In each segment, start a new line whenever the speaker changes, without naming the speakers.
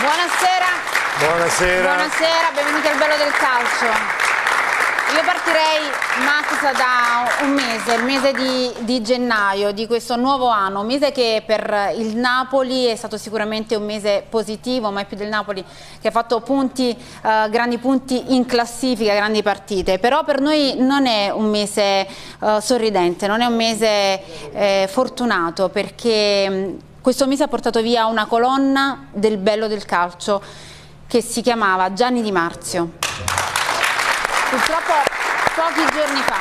Buonasera.
Buonasera.
Buonasera, benvenuti al Bello del Calcio. Io partirei, Max, da un mese, il mese di, di, gennaio, di questo nuovo anno, un mese che per il Napoli è stato sicuramente un mese positivo, mai più del Napoli che ha fatto punti, eh, grandi punti in classifica, grandi partite, però per noi non è un mese eh, sorridente, non è un mese eh, fortunato perché questo mese ha portato via una colonna del bello del calcio che si chiamava Gianni Di Marzio. Purtroppo pochi giorni fa.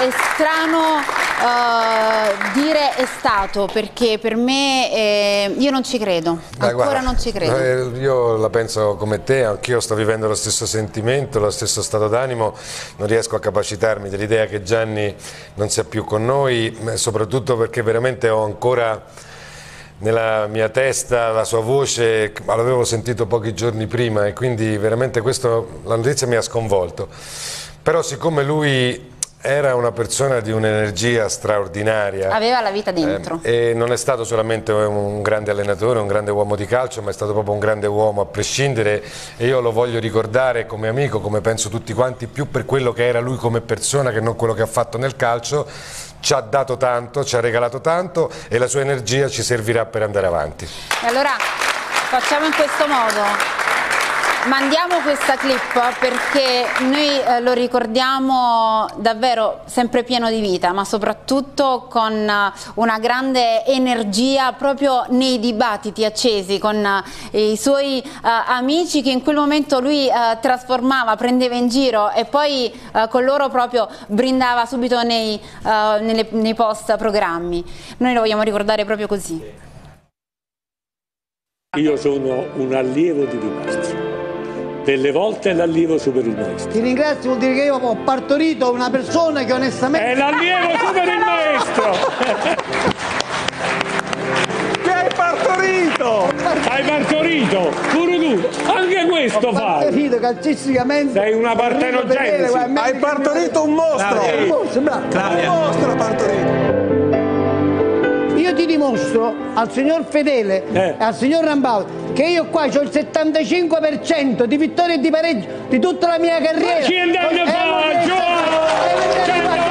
È strano uh, dire è stato perché per me eh, io non ci credo,
Beh,
ancora
guarda,
non ci credo.
Eh, io la penso come te, anch'io sto vivendo lo stesso sentimento, lo stesso stato d'animo, non riesco a capacitarmi dell'idea che Gianni non sia più con noi, soprattutto perché veramente ho ancora nella mia testa la sua voce, ma l'avevo sentito pochi giorni prima e quindi veramente questo, la notizia mi ha sconvolto. Però siccome lui era una persona di un'energia straordinaria.
Aveva la vita dentro.
Eh, e non è stato solamente un grande allenatore, un grande uomo di calcio, ma è stato proprio un grande uomo a prescindere e io lo voglio ricordare come amico, come penso tutti quanti, più per quello che era lui come persona che non quello che ha fatto nel calcio ci ha dato tanto, ci ha regalato tanto e la sua energia ci servirà per andare avanti.
E allora facciamo in questo modo. Mandiamo questa clip perché noi eh, lo ricordiamo davvero sempre pieno di vita, ma soprattutto con uh, una grande energia proprio nei dibattiti accesi con uh, i suoi uh, amici che in quel momento lui trasformava, prendeva in giro e poi con loro proprio brindava subito nei, nelle, nei post programmi. Noi lo vogliamo ricordare proprio così.
Io sono un allievo di Di Marzio delle volte è l'allievo super il maestro.
Ti ringrazio, vuol dire che io ho partorito una persona che onestamente...
È l'allievo super il maestro!
che hai partorito!
Hai partorito! Pure tu! Anche questo
ho
fai!
partorito calcisticamente!
Sei una partenogenesi!
Hai partorito un mostro! Un mostro, bravo! Un mostro partorito! Io ti dimostro al signor Fedele
Eh.
e al signor Rambau che io qua ho il 75% di vittorie e di pareggio di tutta la mia carriera.
Ci andiamo a
Eh,
fare,
non riesco-
Giovanni!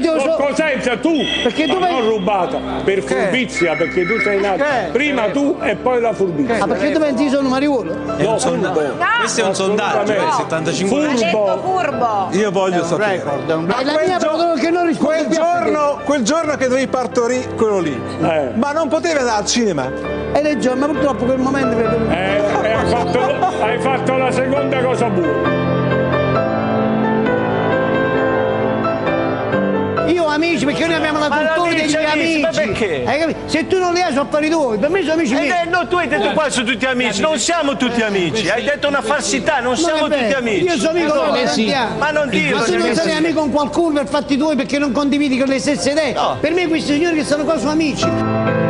Ti ho so-
Cosenza, tu!
Perché tu
Ma non rubata, per furbizia, perché tu sei nato
Che?
prima tu e poi la furbizia.
Ah, perché tu pensi che sono Mariuolo?
No, furbo.
Questo è un sondaggio, eh, 75
Furbo.
furbo!
Io voglio sapere.
Record, è un-
Ma
è la
quel
mia
gio-
parola che non risponde
quel giorno, quel giorno che dovevi partorire quello lì.
Eh.
Ma non potevi andare al cinema.
Hai ragione, ma purtroppo quel momento.
Eh, hai, fatto, hai fatto la seconda cosa buona.
Amici perché noi abbiamo la cultura degli amici.
amici, ma perché?
Se tu non li hai sono affari tuoi, per me sono amici miei.
Eh, no, tu hai detto qua sono tutti amici, non siamo tutti amici, hai detto una falsità, non siamo tutti amici.
Io sono amico loro, andiamo.
Ma non dirlo,
Ma tu non
perché-
sei amico con qualcuno per fatti tuoi perché non condividi con le stesse idee.
No.
Per me questi signori che stanno qua sono amici.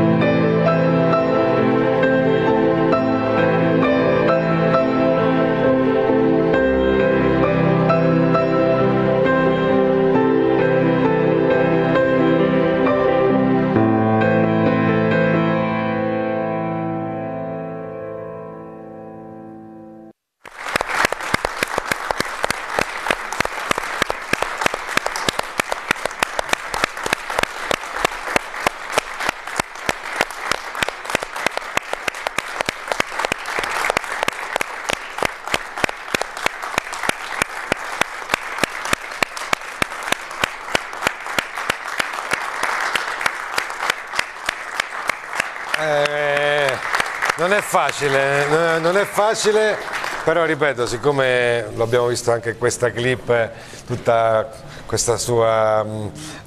Non è facile, eh, non è facile, però ripeto, siccome lo abbiamo visto anche in questa clip, eh, tutta questa sua mm,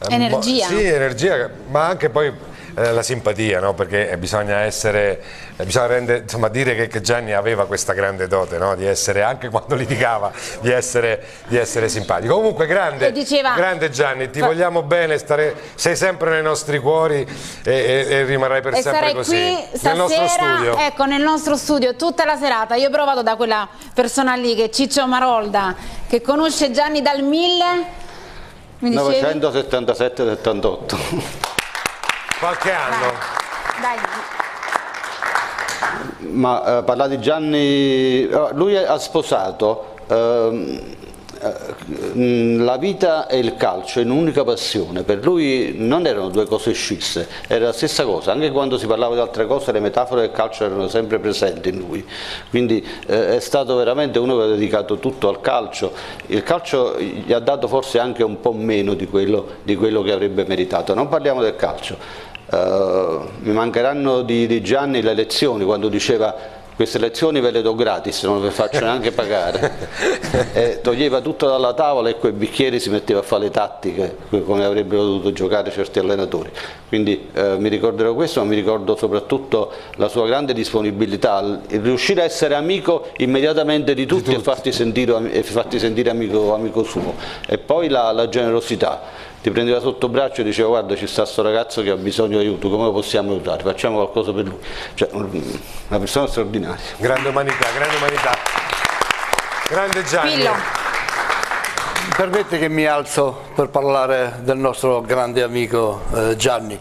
Energia.
mo- sì, energia, ma anche poi eh, la simpatia, no? perché bisogna essere, eh, bisogna rendere, insomma, dire che, che, Gianni aveva questa grande dote, no? di essere, anche quando litigava, di essere, di essere simpatico. Comunque grande, diceva, grande Gianni, ti vogliamo bene, stare, sei sempre nei nostri cuori e, e, e rimarrai per
e
sempre così.
qui stasera,
nel nostro studio.
Ecco, nel nostro studio, tutta la serata. Io però vado da quella persona lì che è Ciccio Marolda, che conosce Gianni dal 1000...
977-78.
Qualche anno?
Dai.
Ma eh, parla di Gianni, oh, lui ha sposato eh, la vita e il calcio è un'unica passione, per lui non erano due cose scisse, era la stessa cosa, anche quando si parlava di altre cose le metafore del calcio erano sempre presenti in lui, quindi eh, è stato veramente uno che ha dedicato tutto al calcio, il calcio gli ha dato forse anche un po' meno di quello, di quello che avrebbe meritato, non parliamo del calcio, eh, mi mancheranno di, di Gianni le lezioni quando diceva queste lezioni ve le do gratis, non ve le faccio neanche pagare. E toglieva tutto dalla tavola e quei bicchieri si metteva a fare le tattiche, come avrebbero dovuto giocare certi allenatori. Quindi eh, mi ricorderò questo, ma mi ricordo soprattutto la sua grande disponibilità, il riuscire a essere amico immediatamente di tutti, di tutti. e farti sentire, e farti sentire amico, amico, suo. E poi la, la generosità ti prendeva sotto braccio e diceva guarda ci sta questo ragazzo che ha bisogno di aiuto, come lo possiamo aiutare? Facciamo qualcosa per lui. Cioè, una persona straordinaria.
Grande umanità, grande umanità. Grande Gianni. Pillo.
Permette che mi alzo per parlare del nostro grande amico eh, Gianni.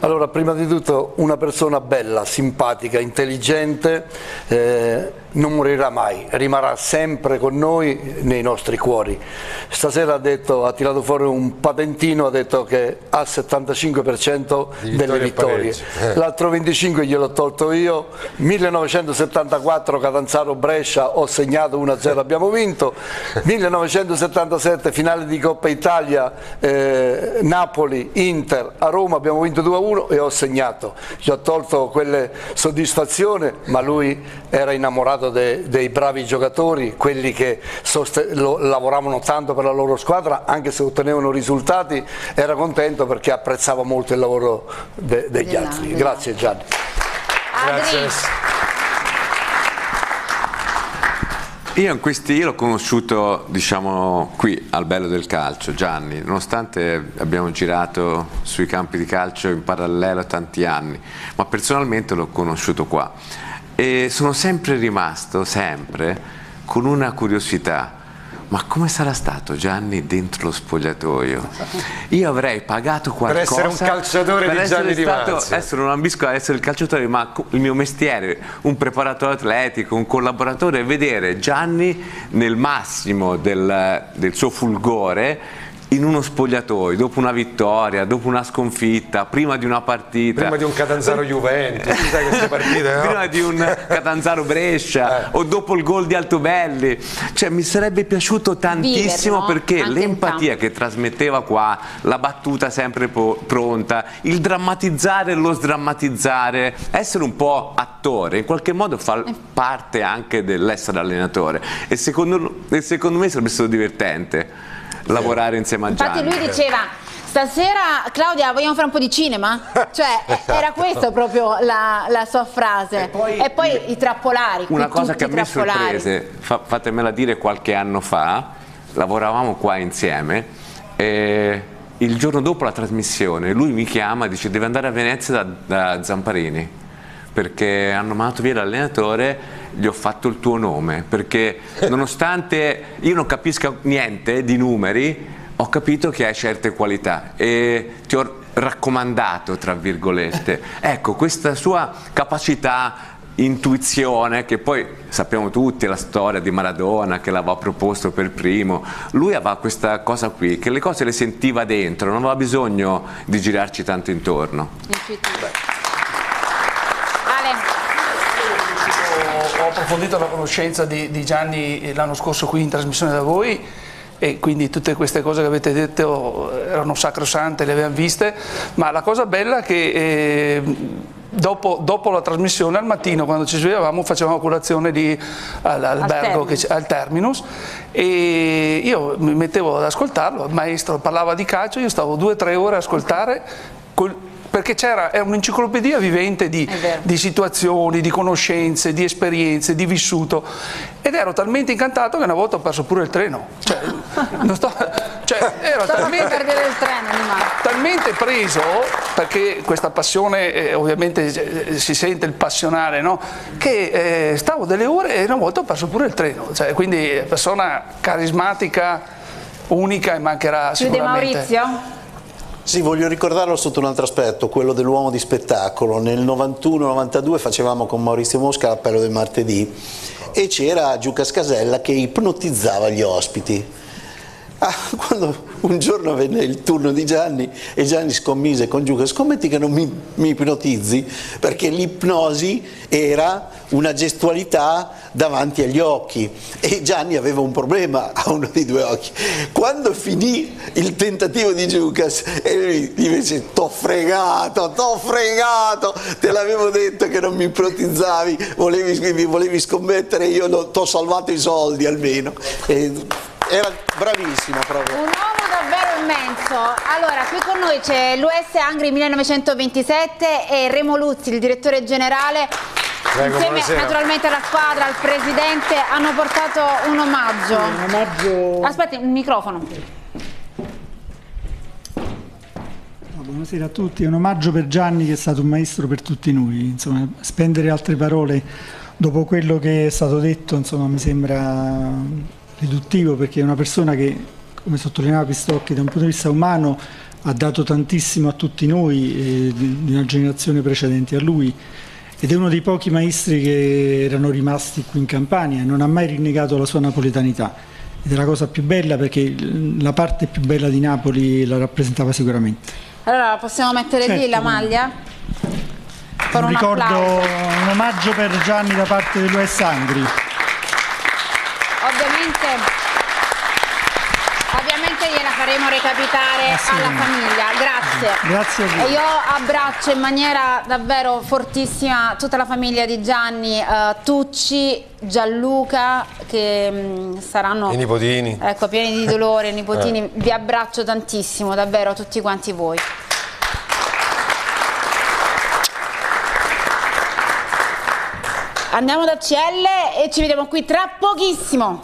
Allora, prima di tutto una persona bella, simpatica, intelligente, eh, non morirà mai, rimarrà sempre con noi nei nostri cuori. Stasera ha, detto, ha tirato fuori un patentino, ha detto che ha il 75% delle vittorie. Eh. L'altro 25 gliel'ho tolto io, 1974 Catanzaro Brescia ho segnato 1-0 abbiamo vinto, 1977 finale di Coppa Italia eh, Napoli Inter a Roma abbiamo vinto 2-1 e ho segnato. Gli ho tolto quelle soddisfazioni, ma lui era innamorato de, dei bravi giocatori, quelli che lo, lavoravano tanto per la loro squadra, anche se ottenevano risultati, era contento perché apprezzava molto il lavoro de, degli della, altri. Della. Grazie Gianni.
Grazie.
Io in questi l'ho conosciuto diciamo qui al bello del calcio, Gianni, nonostante abbiamo girato sui campi di calcio in parallelo tanti anni, ma personalmente l'ho conosciuto qua. E sono sempre rimasto, sempre, con una curiosità. Ma come sarà stato Gianni dentro lo spogliatoio? Io avrei pagato qualcosa
per essere un calciatore di Gianni Di Marzio.
Essere non ambisco a essere il calciatore, ma il mio mestiere, un preparatore atletico, un collaboratore, vedere Gianni nel massimo del, del suo fulgore in uno spogliatoio, dopo una vittoria, dopo una sconfitta, prima di una partita.
Prima di un Catanzaro Juventus, sai queste partite, no?
Prima di un Catanzaro Brescia eh. o dopo il gol di Altobelli. Cioè mi sarebbe piaciuto tantissimo Vivere, no? perché l'empatia che trasmetteva qua, la battuta sempre pronta, il drammatizzare e lo sdrammatizzare, essere un po' attore, in qualche modo fa eh. parte anche dell'essere allenatore e secondo, e secondo me sarebbe stato divertente lavorare insieme a Gianni.
Infatti lui diceva stasera Claudia vogliamo fare un po' di cinema? Cioè era questa proprio la, la sua frase. E poi, e poi i trappolari.
Una cosa che a me sorprese, fa, fatemela dire qualche anno fa, lavoravamo qua insieme e il giorno dopo la trasmissione lui mi chiama e dice deve andare a Venezia da, da Zamparini perché hanno mandato via l'allenatore, gli ho fatto il tuo nome, perché nonostante io non capisca niente di numeri, ho capito che hai certe qualità e ti ho raccomandato, tra virgolette. Ecco, questa sua capacità intuizione che poi sappiamo tutti la storia di Maradona che l'aveva proposto per primo lui aveva questa cosa qui che le cose le sentiva dentro non aveva bisogno di girarci tanto intorno
approfondito la conoscenza di, di Gianni l'anno scorso qui in trasmissione da voi e quindi tutte queste cose che avete detto erano sacrosante, le avevamo viste, ma la cosa bella è che eh, dopo, dopo, la trasmissione al mattino quando ci svegliavamo facevamo colazione lì all'albergo al, al Terminus. e io mi mettevo ad ascoltarlo, il maestro parlava di calcio, io stavo due o tre ore a ascoltare col, perché c'era un'enciclopedia vivente di, di, situazioni, di conoscenze, di esperienze, di vissuto ed ero talmente incantato che una volta ho perso pure il treno. Cioè, sto, cioè, ero talmente,
treno,
talmente, preso, perché questa passione eh, ovviamente eh, si sente il passionale, no? che eh, stavo delle ore e una volta ho perso pure il treno. Cioè, quindi persona carismatica, unica e mancherà sicuramente.
Chiude Maurizio?
Sì, voglio ricordarlo sotto un altro aspetto, quello dell'uomo di spettacolo. Nel 91-92 facevamo con Maurizio Mosca l'appello del martedì e c'era Giuca Scasella che ipnotizzava gli ospiti. Ah, quando un giorno venne il turno di Gianni e Gianni scommise con Giuca, scommetti che non mi, mi ipnotizzi, perché l'ipnosi era una gestualità davanti agli occhi e Gianni aveva un problema a uno dei due occhi. Quando finì il tentativo di Giucas e lui dice t'ho fregato, t'ho fregato, te l'avevo detto che non mi ipnotizzavi, volevi, volevi scommettere, io ti ho salvato i soldi almeno. E, era bravissimo proprio.
Un uomo davvero immenso. Allora, qui con noi c'è l'US Angri 1927 e Remo Luzzi, il direttore generale. Prego, Insieme buonasera. naturalmente alla squadra, al presidente, hanno portato un omaggio.
Un omaggio...
Aspetti, il microfono.
Buonasera a tutti, è un omaggio per Gianni che è stato un maestro per tutti noi, insomma, spendere altre parole dopo quello che è stato detto insomma, mi sembra riduttivo perché è una persona che, come sottolineava Pistocchi, da un punto di vista umano ha dato tantissimo a tutti noi eh, di una generazione precedente a lui ed è uno dei pochi maestri che erano rimasti qui in Campania e non ha mai rinnegato la sua napoletanità ed è la cosa più bella perché la parte più bella di Napoli la rappresentava sicuramente.
Allora possiamo mettere certo. lì la maglia?
un, un ricordo, applauso. un omaggio per Gianni da parte dell'US Angri.
Ovviamente, ovviamente gliela faremo recapitare ah, alla famiglia, grazie.
Grazie a voi.
E io abbraccio in maniera davvero fortissima tutta la famiglia di Gianni, uh, Tucci, Gianluca che mh, mm, saranno
I nipotini.
Ecco, pieni di dolore, i nipotini. Eh. Vi abbraccio tantissimo, davvero a tutti quanti voi. Andiamo da CL e ci vediamo qui tra pochissimo.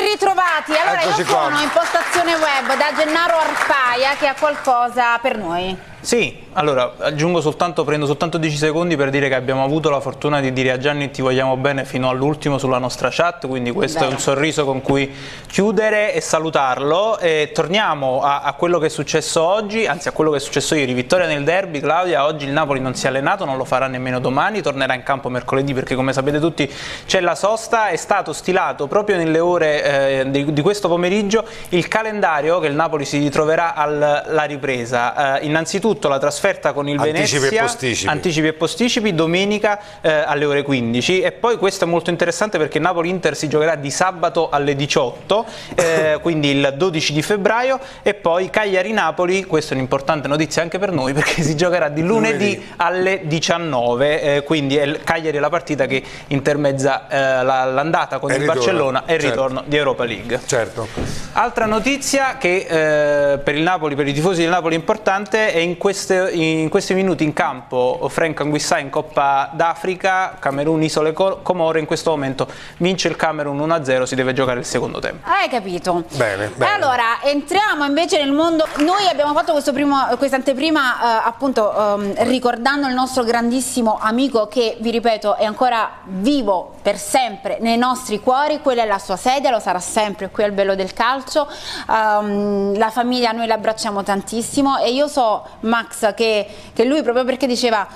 Ritrovati, allora Eccoci io sono qua. in postazione web da Gennaro Arpaia che ha qualcosa per noi.
Sì, allora aggiungo soltanto, prendo soltanto 10 secondi per dire che abbiamo avuto la fortuna di dire a Gianni ti vogliamo bene fino all'ultimo sulla nostra chat, quindi questo Bene. è un sorriso con cui chiudere e salutarlo. E torniamo a, a, quello che è successo oggi, anzi a quello che è successo ieri, vittoria nel derby, Claudia, oggi il Napoli non si è allenato, non lo farà nemmeno domani, tornerà in campo mercoledì perché come sapete tutti c'è la sosta, è stato stilato proprio nelle ore eh, di, di, questo pomeriggio il calendario che il Napoli si ritroverà alla ripresa. Eh, innanzitutto soprattutto la trasferta con il anticipi Venezia,
e posticipi.
anticipi e posticipi, domenica eh, alle ore 15 e poi questo è molto interessante perché Napoli-Inter si giocherà di sabato alle 18, eh, quindi il 12 di febbraio e poi Cagliari-Napoli, questa è un'importante notizia anche per noi perché si giocherà di lunedì, lunedì. alle 19, eh, quindi è Cagliari è la partita che intermezza eh, l'andata con e il ritorno, Barcellona e il certo. ritorno di Europa League.
Certo.
Altra notizia che eh, per il Napoli, per i tifosi del Napoli è importante è in queste, in questi minuti in campo Frank Anguissà in Coppa d'Africa, Camerun, Isole Comore, in questo momento vince il Camerun 1-0, si deve giocare il secondo tempo.
Hai capito?
Bene, bene.
Allora, entriamo invece nel mondo, noi abbiamo fatto questo primo, questa anteprima eh, appunto um, ricordando il nostro grandissimo amico che, vi ripeto, è ancora vivo per sempre nei nostri cuori, quella è la sua sedia, lo sarà sempre qui al bello del calcio, um, la famiglia noi l'abbracciamo tantissimo e io so, Max che, che lui proprio perché diceva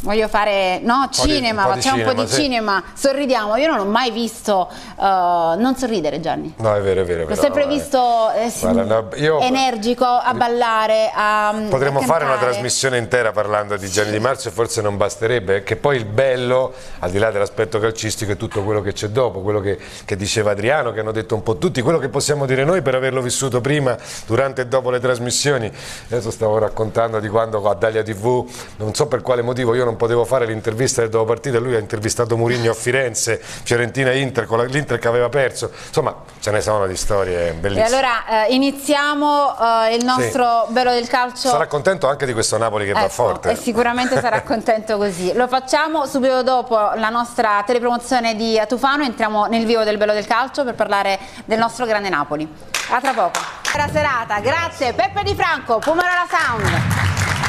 voglio fare no, cinema, facciamo un po' di, cinema, un po di sì. cinema, sorridiamo. Io non ho mai visto uh, non sorridere Gianni.
No, è vero, è vero.
L'ho sempre visto eh, Guarda, no, io, energico a ballare, a
Potremmo
a
fare una trasmissione intera parlando di Gianni Di Marzio e forse non basterebbe, che poi il bello, al di là dell'aspetto calcistico, è tutto quello che c'è dopo, quello che, che, diceva Adriano, che hanno detto un po' tutti, quello che possiamo dire noi per averlo vissuto prima, durante e dopo le trasmissioni. Adesso stavo raccontando di quando a Dalia TV, non so per quale motivo, io non non potevo fare l'intervista del dopo partita, lui ha intervistato Murigno a Firenze, Fiorentina Inter, con l'Inter che aveva perso, insomma ce ne sono di storie bellissime.
E allora eh, iniziamo eh, il nostro sì. bello del calcio.
Sarà contento anche di questo Napoli che ecco, va forte.
E sicuramente sarà contento così. Lo facciamo subito dopo la nostra telepromozione di Atufano, entriamo nel vivo del bello del calcio per parlare del nostro grande Napoli. A tra poco. Buona serata, grazie Peppe Di Franco, Pumarola Sound.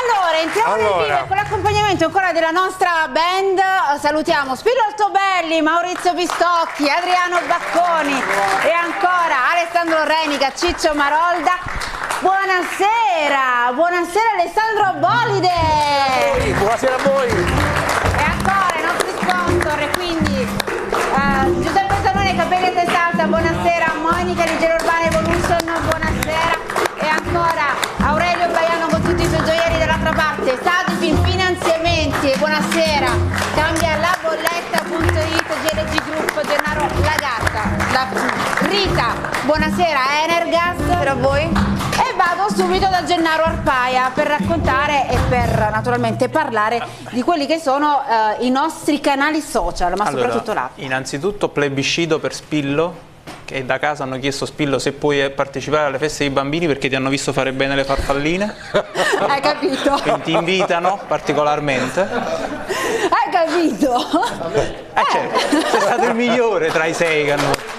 Allora, entriamo allora. nel vivo con l'accompagnamento ancora della nostra band. Salutiamo Spiro Altobelli, Maurizio Pistocchi, Adriano Bacconi e ancora Alessandro Renica, Ciccio Marolda. Buonasera, buonasera Alessandro Bolide.
Buonasera a voi.
E ancora i nostri sponsor, e quindi uh, Giuseppe Zanone, Capelli e Testata, buonasera, Monica Leggero Buonasera, cambia la bolletta.it, GLG Group, Gennaro Lagatta, la Rita, buonasera Energas. Per a voi. E vado subito da Gennaro Arpaia per raccontare e per naturalmente parlare di quelli che sono uh, i nostri canali social, ma
allora,
soprattutto là.
Innanzitutto plebiscito per Spillo che da casa hanno chiesto Spillo se puoi partecipare alle feste dei bambini perché ti hanno visto fare bene le farfalline.
Hai capito?
Quindi ti invitano particolarmente.
Hai capito?
Eh certo, sei stato il migliore tra i sei che hanno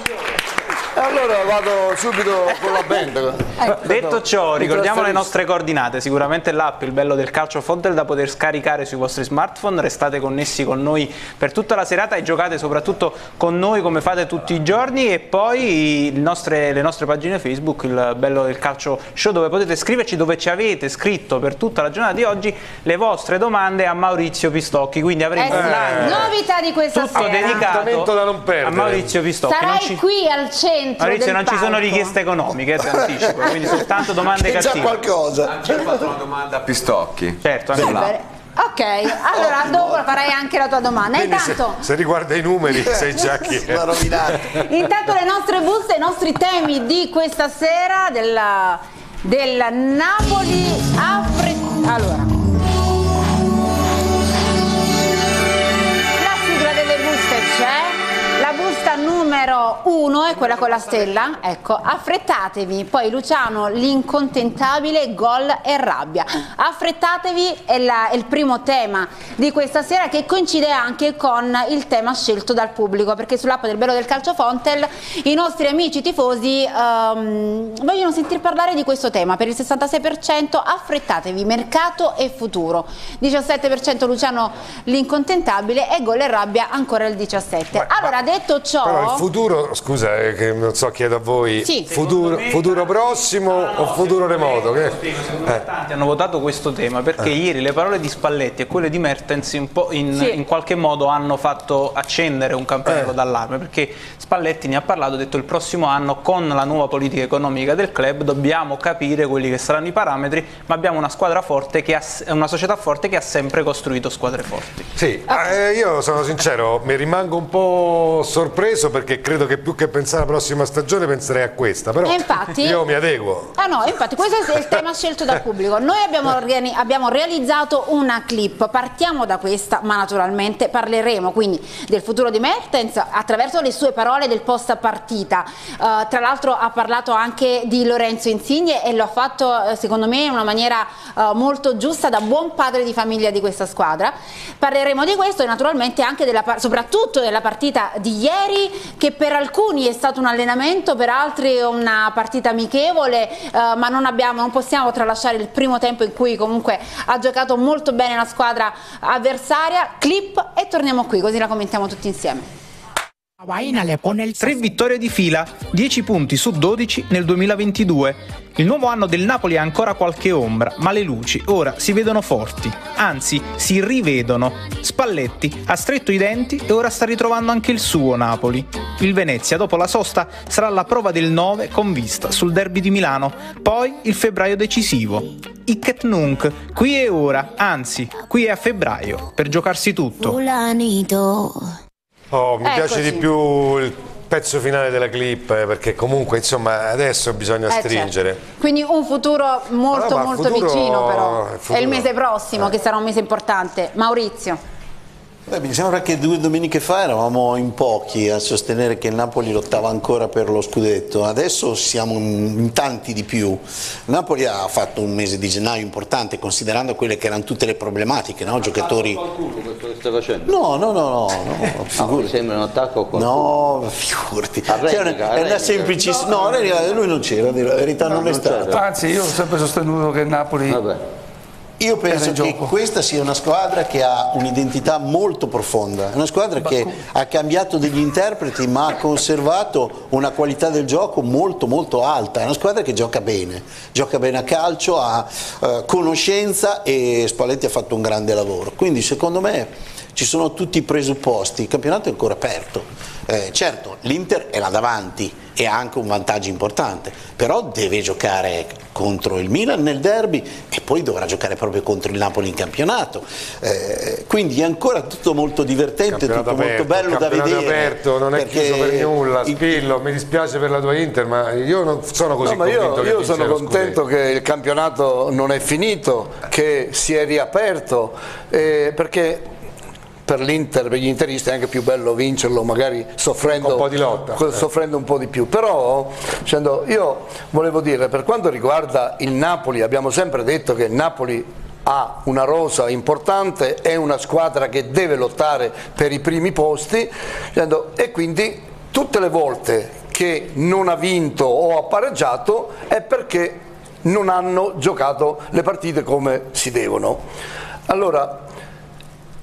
allora vado subito con la band.
Ecco. Detto ciò, ricordiamo le nostre coordinate, sicuramente l'app Il Bello del Calcio Fontel da poter scaricare sui vostri smartphone, restate connessi con noi per tutta la serata e giocate soprattutto con noi come fate tutti i giorni e poi nostre, le nostre pagine Facebook, Il Bello del Calcio Show, dove potete scriverci dove ci avete scritto per tutta la giornata di oggi le vostre domande a Maurizio Pistocchi, quindi avremo
eh,
un
novità di questa
tutto
sera.
dedicato a Maurizio Pistocchi.
Sarai ci... qui al centro
Maurizio non
palco.
ci sono richieste economiche, ti anticipo, quindi soltanto domande cattive.
C'è qualcosa.
Anche io ho fatto una domanda a Pistocchi.
Certo, anche là.
Ok, allora dopo farai anche la tua domanda.
Quindi
Intanto,
se, se, riguarda i numeri sei già chi è.
Intanto le nostre buste, i nostri temi di questa sera della, del Napoli Afri... Allora. La sigla delle buste c'è. Numero uno è quella con la stella, ecco, affrettatevi, poi Luciano l'incontentabile, gol e rabbia. Affrettatevi è, la, è, il primo tema di questa sera che coincide anche con il tema scelto dal pubblico, perché sull'app del Bello del Calcio Fontel i nostri amici tifosi um, vogliono sentir parlare di questo tema, per il 66% affrettatevi, mercato e futuro, 17% Luciano l'incontentabile e gol e rabbia ancora il 17%. Allora, detto ciò...
Futuro, scusa, eh, che non so, chiedo a voi,
sì.
futuro, futuro, prossimo no, no, o futuro remoto? Che...
Eh. Tanti hanno votato questo tema perché eh. ieri le parole di Spalletti e quelle di Mertens in, in, sì. in qualche modo hanno fatto accendere un campanello eh. d'allarme perché Spalletti ne ha parlato, ha detto il prossimo anno con la nuova politica economica del club dobbiamo capire quelli che saranno i parametri, ma abbiamo una squadra forte che ha, una società forte che ha sempre costruito squadre forti.
Sì, eh, io sono sincero, mi rimango un po' sorpreso perché credo che più che pensare alla prossima stagione penserei a questa, però
infatti,
io mi adeguo.
Ah no, infatti questo è il tema scelto dal pubblico. Noi abbiamo, abbiamo, realizzato una clip, partiamo da questa, ma naturalmente parleremo quindi del futuro di Mertens attraverso le sue parole del post partita. Uh, tra l'altro ha parlato anche di Lorenzo Insigne e lo ha fatto secondo me in una maniera uh, molto giusta da buon padre di famiglia di questa squadra. Parleremo di questo e naturalmente anche della, soprattutto della partita di ieri che per alcuni è stato un allenamento, per altri una partita amichevole, eh, ma non, abbiamo, non possiamo tralasciare il primo tempo in cui comunque ha giocato molto bene la squadra avversaria. Clip e torniamo qui così la commentiamo tutti insieme.
Tre vittorie di fila, 10 punti su 12 nel 2022. Il nuovo anno del Napoli ha ancora qualche ombra, ma le luci ora si vedono forti, anzi si rivedono. Spalletti ha stretto i denti e ora sta ritrovando anche il suo Napoli. Il Venezia dopo la sosta sarà la prova del 9 con vista sul derby di Milano, poi il febbraio decisivo. Icket Nunc, qui e ora, anzi, qui è a febbraio, per giocarsi tutto.
Oh, mi
Eccoci.
piace di più il pezzo finale della clip eh, perché comunque insomma adesso bisogna
Eh,
stringere.
certo. Quindi un futuro molto
Ah,
molto
futuro-
vicino però.
il
È il mese prossimo che sarà un mese importante. Maurizio.
Beh, mi sembra che due domeniche fa eravamo in pochi a sostenere che il Napoli lottava ancora per lo scudetto, adesso siamo in tanti di più. Il Napoli ha fatto un mese di gennaio importante considerando quelle che erano tutte le problematiche, no? giocatori...
questo che stai facendo?
No, no, no, no, no,
No,
figurati.
mi sembra un attacco qualcuno.
No, figurati. Cioè,
a
è una semplicissima... No, Renica, lui non c'era, la verità non è stato.
Anzi, io ho sempre sostenuto che il Napoli
Io penso che questa sia una squadra che ha un'identità molto profonda, è una squadra che ha cambiato degli interpreti ma ha conservato una qualità del gioco molto molto alta, è una squadra che gioca bene, gioca bene a calcio, ha eh, conoscenza e Spalletti ha fatto un grande lavoro, quindi secondo me ci sono tutti i presupposti, il campionato è ancora aperto, Eh, certo l'Inter è là davanti e ha anche un vantaggio importante, però deve giocare contro il Milan nel derby e poi dovrà giocare proprio contro il Napoli in campionato. Eh, quindi è ancora tutto molto divertente, tutto
Campionato
molto
aperto,
bello da
campionato
vedere.
aperto, non è chiuso per nulla, Spillo, mi dispiace per la tua Inter, ma io non sono così
No, ma
convinto
io,
che
io sono contento che il campionato non è finito, che si è riaperto, eh, perché per l'Inter, per gli interisti è anche più bello vincerlo, magari soffrendo
Un po' di lotta.
soffrendo un po' di più. Però dicendo, io volevo dire, per quanto riguarda il Napoli, abbiamo sempre detto che il Napoli ha una rosa importante, è una squadra che deve lottare per i primi posti dicendo, e quindi tutte le volte che non ha vinto o ha pareggiato è perché non hanno giocato le partite come si devono. Allora,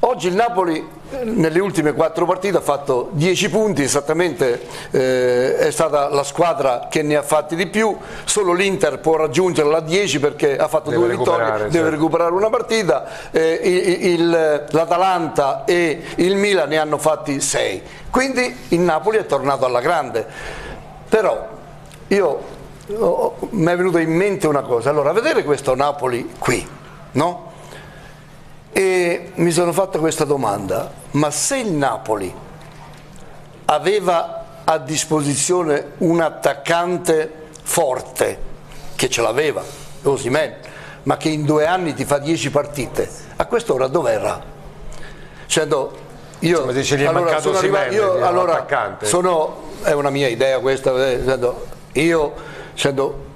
Oggi il Napoli nelle ultime quattro partite ha fatto 10 punti, esattamente eh, è stata la squadra che ne ha fatti di più, solo l'Inter può raggiungerla a 10 perché ha fatto
Deve
due vittorie,
recuperare,
deve
certo.
recuperare una partita, eh, l'Atalanta e il Milan ne hanno fatti 6, quindi il Napoli è tornato alla grande. Però io oh, mi è venuta in mente una cosa, allora vedere questo Napoli qui, no? E mi sono fatto questa domanda, ma se il Napoli aveva a disposizione un attaccante forte, che ce l'aveva, Osimen, ma che in due anni ti fa 10 partite, a quest'ora dov'era? Cioè, no, io,
Insomma, dice, mancato
sono arrivato- io, allora, sono, è una mia idea questa, eh, dicendo, io dicendo,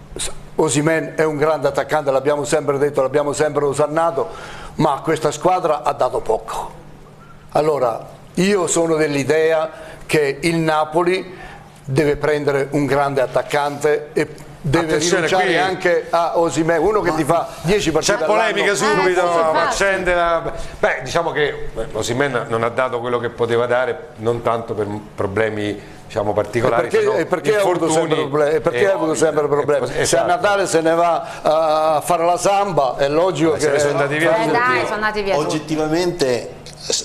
Osimen è un grande attaccante, l'abbiamo sempre detto, l'abbiamo sempre osannato, ma questa squadra ha dato poco. Allora, io sono dell'idea che il Napoli deve prendere un grande attaccante e deve
Attenzione,
rinunciare
qui-
anche a Osimè, uno che ti fa 10 partite
C'è polemica
all'anno.
subito,
Eh,
accende la... Beh, diciamo che Osimhen non ha dato quello che poteva dare, non tanto per problemi diciamo, particolari,
E perché,
se no
e perché ha avuto sempre problemi? Perché ha avuto sempre problemi?
e-
Se a
esatto.
Natale se ne va a fare la samba, è logico
Ma se
che
ne sono andati via
Eh
tutti.
dai, sono andati via tutti.
Oggettivamente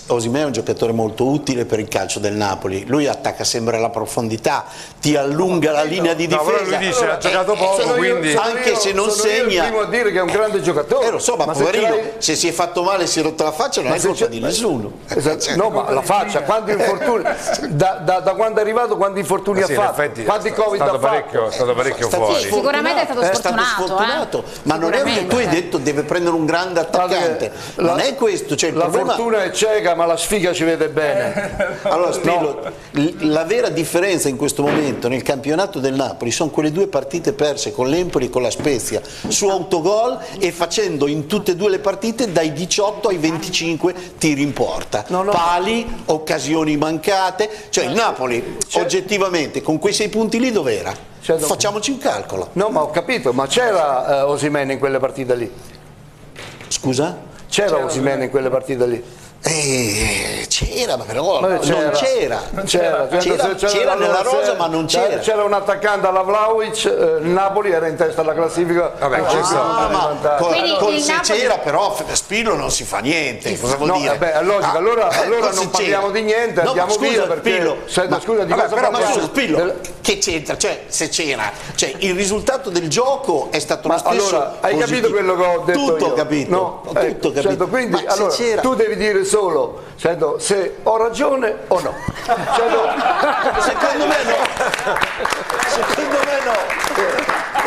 Osimè è un giocatore molto utile per il calcio del Napoli, lui attacca sempre alla profondità, ti allunga la linea di
No,
difesa.
però lui dice, ha giocato
Eh,
poco,
io-
quindi-
sono anche
io-
se non
sono io il
segna...
primo a dire che è un grande giocatore.
Eh lo so, ma,
Ma se
poverino,
l'hai-
se si è fatto male e si è rotto la faccia non
Ma
è
se
colpa di nessuno.
Esatto. No, ma la faccia, quanti infortuni, da, da- da quando è arrivato, quanti infortuni
Eh sì,
ha
in
fatto?
effetti
Quanti Covid ha fatto?
è stato parecchio
Stato
fuori.
Sì, sicuramente è stato
È
sfortunato,
sfortunato,
eh.
ma non è che tu hai detto deve prendere un grande attaccante, non è questo, cioè il
la
problema...
fortuna è cieca, ma la sfiga ci vede bene.
Allora Spillo, l- la vera differenza in questo momento nel campionato del Napoli sono quelle due partite perse con l'Empoli e con la Spezia su autogol e facendo in tutte e due le partite dai 18 ai 25 tiri in porta,
No, no.
pali, occasioni mancate, cioè il Napoli oggettivamente con quei sei punti lì dov'era?
Cioè, no.
Facciamoci un calcolo.
No, ma ho capito, ma c'era eh, Osimene in quelle partite lì?
Scusa?
C'era Osimene in quelle partite lì?
Eh, c'era, ma però
Ma
non c'era.
C'era,
C'era,
c'era,
c'era nella rosa, ma non c'era.
C'era un attaccante alla Vlaovic, eh, il Napoli era in testa alla classifica.
Vabbè,
Ah,
vantaggio.
con,
Quindi
con
il
se
Napoli-
c'era però Spillo non si fa niente, cosa vuol
No,
dire?
vabbè, è logico, allora-
eh,
allora non parliamo
c'era?
di niente,
No,
andiamo
scusa,
via perché-
Spillo,
Senta,
ma-
scusa, di
vabbè,
cosa
però, ma scusa, Spillo,
Del-
che c'entra? Cioè, se c'era, cioè, il risultato del gioco è stato lo stesso
allora, hai capito quello che ho detto
Tutto capito, tutto
ecco,
capito.
certo, quindi
se
allora, tu devi dire solo cioè, se ho ragione o no. No.
Secondo me no. Secondo me no.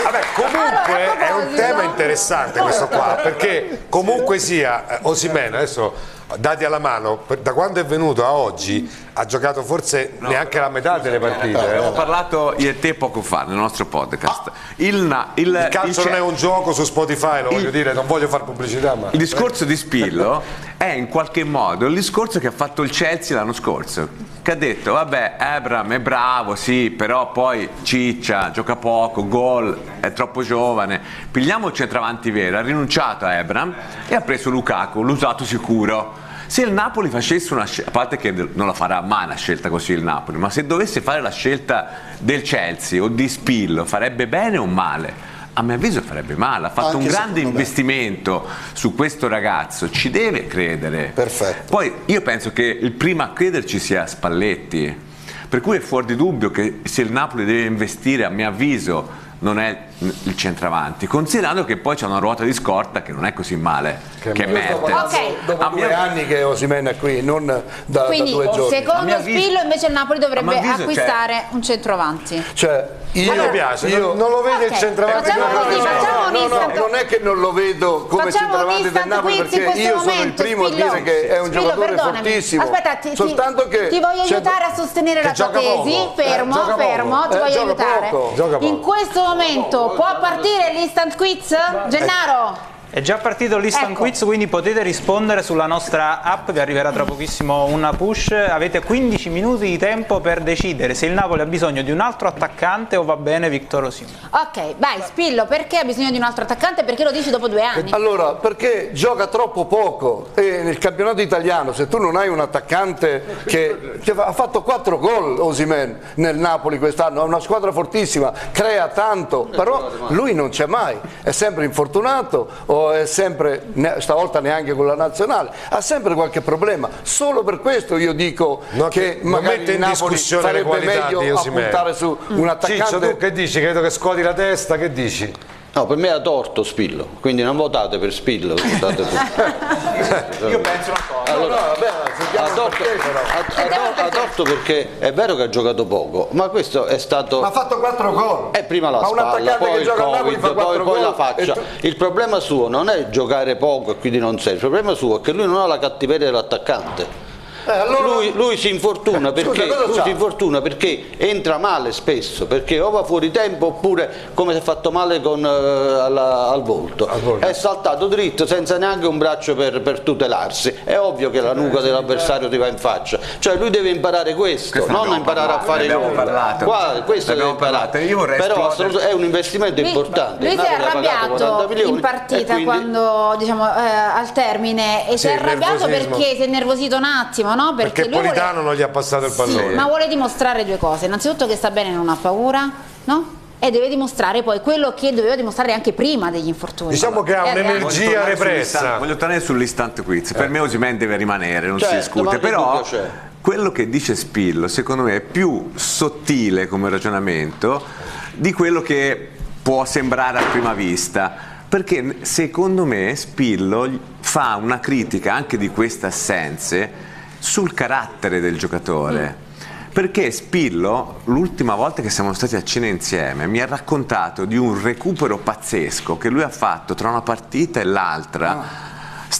Vabbè, comunque è un tema interessante questo qua, perché comunque sia eh, Osimena, adesso dati alla mano, da quando è venuto a oggi ha giocato forse neanche la metà delle partite. eh.
Abbiamo parlato io e te poco fa nel nostro podcast. Il, na- il,
Il calcio
il-
non è un gioco su Spotify, lo voglio dire, non voglio fare pubblicità, ma
Il discorso di Spillo è in qualche modo il discorso che ha fatto il Chelsea l'anno scorso, che ha detto vabbè Abram è bravo, sì, però poi ciccia, gioca poco, gol, è troppo giovane, pigliamo il centravanti vero, ha rinunciato a Abram e ha preso Lukaku, l'usato sicuro. Se il Napoli facesse una scelta, a parte che non la farà mai una scelta così il Napoli, ma se dovesse fare la scelta del Chelsea o di Spillo, farebbe bene o male? A mio avviso farebbe male, ha fatto
Anche
un grande investimento su questo ragazzo, ci deve credere.
Perfetto.
Poi io penso che il primo a crederci sia Spalletti, per cui è fuori di dubbio che se il Napoli deve investire, a mio avviso, non è il centravanti, considerando che poi c'è una ruota di scorta che non è così male, che,
sto
mette.
parlando
Ok.
dopo
A
due
mio-
anni che Osimena è qui, non da, da
Quindi
due giorni.
A
secondo
mio avviso-
Spillo invece il Napoli dovrebbe
avviso,
acquistare un centrovanti.
Cioè, io,
mi piace,
io-
non, lo vede
Ok,
il centravanti
facciamo un
No, no,
instant-
non è che non lo vedo come
Facciamo un
centravanti del
instant
Napoli
quiz in
perché
questo
io sono il
momento,
primo a
Spillo.
dire che è un
Spillo,
giocatore
perdonami.
fortissimo.
Aspetta, ti, ti-
Soltanto che
ti voglio aiutare a sostenere la tua tesi.
poco.
Fermo,
Eh,
fermo, ti
Eh,
voglio
gioca
aiutare.
poco.
Gioca poco.
In questo momento può partire l'instant quiz? Gennaro?
È già partito l'instant
Ecco.
quiz, quindi potete rispondere sulla nostra app, vi arriverà tra pochissimo una push. Avete 15 minuti di tempo per decidere se il Napoli ha bisogno di un altro attaccante o va bene Victor Osimhen.
Ok, vai, Spillo, perché ha bisogno di un altro attaccante? Perché lo dici dopo due anni?
Allora, perché gioca troppo poco e nel campionato italiano se tu non hai un attaccante che, che ha fatto 4 gol Osimen nel Napoli quest'anno, ha una squadra fortissima, crea tanto, però lui non c'è mai, è sempre infortunato è sempre, ne- stavolta neanche con la nazionale, ha sempre qualche problema. Solo per questo io dico
No,
che
non
magari
in
Napoli
di
meglio puntare su un attaccante
Ciccio, tu che dici? Credo che scoti la testa, che dici?
No, per me ha torto Spillo, quindi non votate per Spillo, votate per...
Io penso una cosa.
Allora,
No, no, vabbè,
ha torto,
perché,
è vero che ha giocato poco, ma questo è stato...
Ma ha fatto 4 gol.
E prima la
Ma un
spalla,
attaccante
poi il Covid,
fa
poi, poi la faccia.
tu-
Il problema suo non è giocare poco e quindi non serve, il problema suo è che lui non ha la cattiveria dell'attaccante.
Eh, allora-
Lui, lui si infortuna
Scusa,
perché,
cosa
lui si infortuna perché entra male spesso, perché o va fuori tempo oppure come si è fatto male con, eh, alla- al, volto. È saltato dritto senza neanche un braccio per, per tutelarsi. È ovvio che la nuca dell'avversario ti va in faccia. Cioè lui deve imparare questo,
Questo
non imparare a
parlato,
fare
abbiamo
gol.
parlato.
Qua, questo deve
abbiamo
imparare.
parlato. Io vorrei
Però è un investimento
Lui-
importante.
Lui si è
Napoli ha pagato 40
arrabbiato
milioni
in partita
quindi-
quando diciamo eh, al termine e si è arrabbiato perché si è nervosito un attimo, no?
Perché
vuole-
Politano non gli ha passato il
Sì,
pallone.
ma vuole dimostrare due cose. Innanzitutto che sta bene e non ha paura, no? E deve dimostrare poi quello che doveva dimostrare anche prima degli infortuni.
Diciamo che ha un'energia repressa.
Voglio tornare sull'istant quiz. Per me Osimen deve rimanere, non
Certo,
si discute.
ma che
Però quello che dice Spillo, secondo me, è più sottile come ragionamento di quello che può sembrare a prima vista. Perché secondo me Spillo fa una critica anche di queste assenze sul carattere del giocatore. Perché Spillo, l'ultima volta che siamo stati a cena insieme, mi ha raccontato di un recupero pazzesco che lui ha fatto tra una partita e l'altra.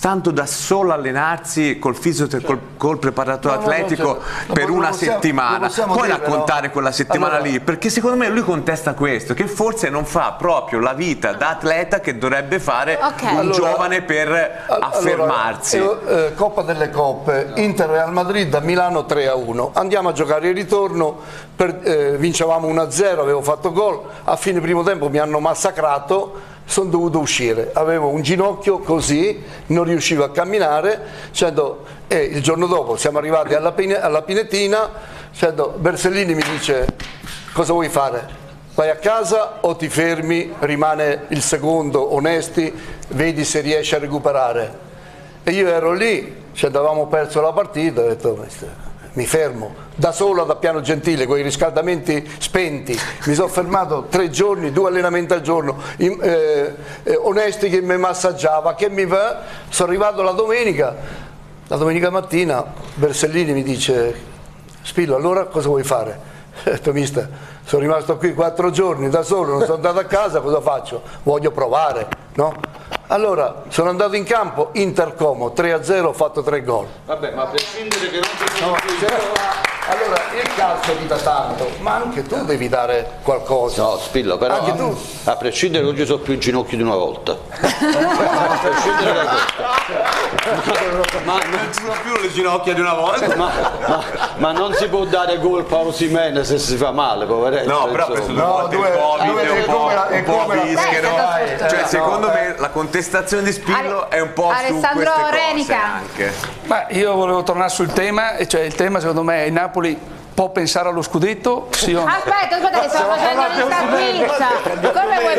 Stando da solo allenarsi col, fisio, col, col preparatore
No, no, no,
atletico
cioè, lo
per
po- lo
una
possiamo-
settimana, puoi
dire,
raccontare
no?
quella settimana
Allora-
lì? Perché secondo me lui contesta questo, che forse non fa proprio la vita da atleta che dovrebbe fare
Ok.
un
Allora-
giovane per
Allora,
affermarsi.
eh, eh, Coppa delle Coppe, Inter Real Madrid a Milano 3 a 1. Andiamo a giocare il ritorno, per- eh, vincevamo 1 a 0, avevo fatto gol, a fine primo tempo mi hanno massacrato, sono dovuto uscire, avevo un ginocchio così, non riuscivo a camminare, dicendo, e il giorno dopo siamo arrivati alla, Pine- alla Pinetina, dicendo, Bersellini mi dice cosa vuoi fare? Vai a casa o ti fermi, rimane il secondo, onesti, vedi se riesci a recuperare. E io ero lì, ci avevamo perso la partita, ho detto "Mister, mi fermo, da solo da Piano Gentile, con i riscaldamenti spenti, mi sono fermato tre giorni, due allenamenti al giorno, in- eh, eh, onesti che mi massaggiava, che mi va, sono arrivato la domenica, La domenica mattina Bersellini mi dice, Spillo, allora cosa vuoi fare? Detto, mister, sono rimasto qui quattro giorni da solo, non sono andato a casa, cosa faccio? Voglio provare, no? Allora, sono andato in campo, Intercomo, 3-0, ho fatto tre gol.
Vabbè, ma a prescindere che non ci
No, c'era- allora il calcio ti dà tanto, ma anche tu devi dare qualcosa.
No, Spillo, però
Anche tu.
a prescindere che non ci sono più in ginocchio di una volta. a prescindere da questo. Ma, non ci sono più le ginocchia di una volta. Ma, ma- ma non si può dare colpa a Osimene se si fa male, poveretto.
No, però ha preso due
insomma.
volte il Covid, un po', un po' vischero. Cioè, secondo me la contestazione di Spillo è un po' su
Alessandro
cose
Renica.
anche.
Ma io volevo tornare sul tema, e cioè il tema secondo me è il Napoli può pensare allo scudetto? Sì o no?
Aspetta, aspetta che sto facendo lista quiz. Come vuoi,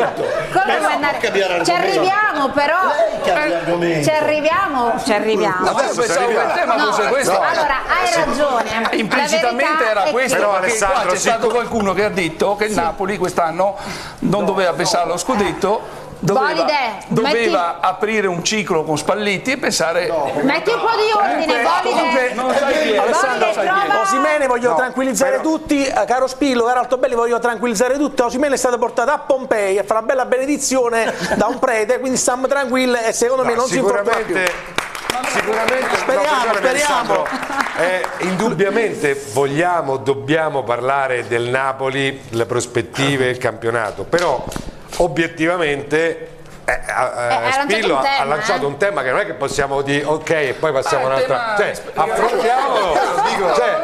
come vuoi andare? Ci arriviamo però. Ci arriviamo, ci arriviamo.
No, io pensavo che il tema
No,
fosse questo.
Allora, hai ragione.
Implicitamente era questo,
che-
perché qua c'è stato qualcuno che ha detto che il Napoli quest'anno non doveva pensare allo scudetto, doveva, doveva aprire un ciclo con Spalletti e pensare...
Metti un po' di ordine, Bolide.
non sai chi è.
Alessandro,
Bolide, trova-
Osimene voglio tranquillizzare tutti, eh, caro Spillo, caro Altobelli voglio tranquillizzare tutti, Osimene è stato portato a Pompei a fare una bella benedizione da un prete, quindi stiamo tranquilli e secondo me non si infortuna più.
Sicuramente,
Speriamo,
no,
speriamo.
Alessandro, eh, indubbiamente vogliamo, dobbiamo parlare del Napoli, le prospettive, il campionato, però obiettivamente eh, eh,
lanciato
Spillo
un
ha- ha
tema,
lanciato
eh.
un tema che non è che possiamo dire ok e poi passiamo
Ah,
a un'altra
tema-
cioè affrontiamolo cioè,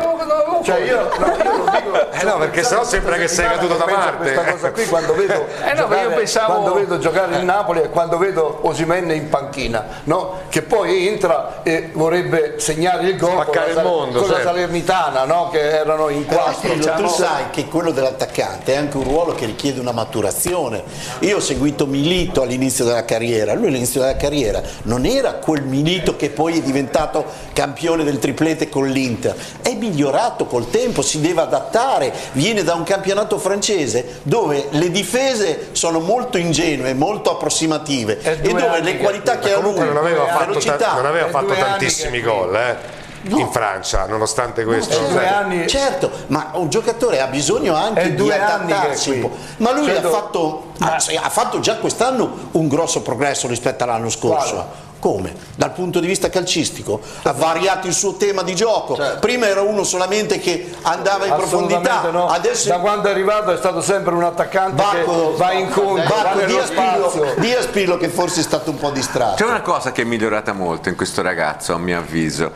Cioè io, no, io lo dico,
eh no perché sennò sembra che sei caduto da parte
Questa cosa qui quando vedo,
Eh no,
giocare,
pensavo-
quando vedo giocare il Napoli e quando vedo Osimenne in panchina, no? che poi entra e vorrebbe segnare il gol con
Spaccare
la,
il mondo,
con la
certo.
Salernitana, no? che erano in quattro.
Spillo, tu
diciamo.
sai che quello dell'attaccante è anche un ruolo che richiede una maturazione. Io ho seguito Milito all'inizio della carriera, lui all'inizio della carriera non era quel Milito che poi è diventato campione del triplete con l'Inter, è migliorato col tempo, si deve adattare, viene da un campionato francese dove le difese sono molto ingenue, molto approssimative e dove le qualità che ha lui,
non aveva fatto,
velocità,
non aveva fatto tantissimi gol eh, in Francia nonostante questo
Certo,
due anni-
certo, ma un giocatore ha bisogno anche
È
di adattarsi un po'. Ma lui
Certo.
ha, fatto, ha, ha fatto già quest'anno un grosso progresso rispetto all'anno scorso.
Quale?
Come? Dal punto di vista calcistico? Ha variato il suo tema di gioco.
Certo.
Prima era uno solamente che andava in profondità,
no.
adesso
Da quando è arrivato è stato sempre un attaccante
Bacco,
che va incontro,
Bacco,
nello
di a Spillo,
spazio.
di a Spillo che forse è stato un po' distratto.
C'è una cosa che è migliorata molto in questo ragazzo, a mio avviso.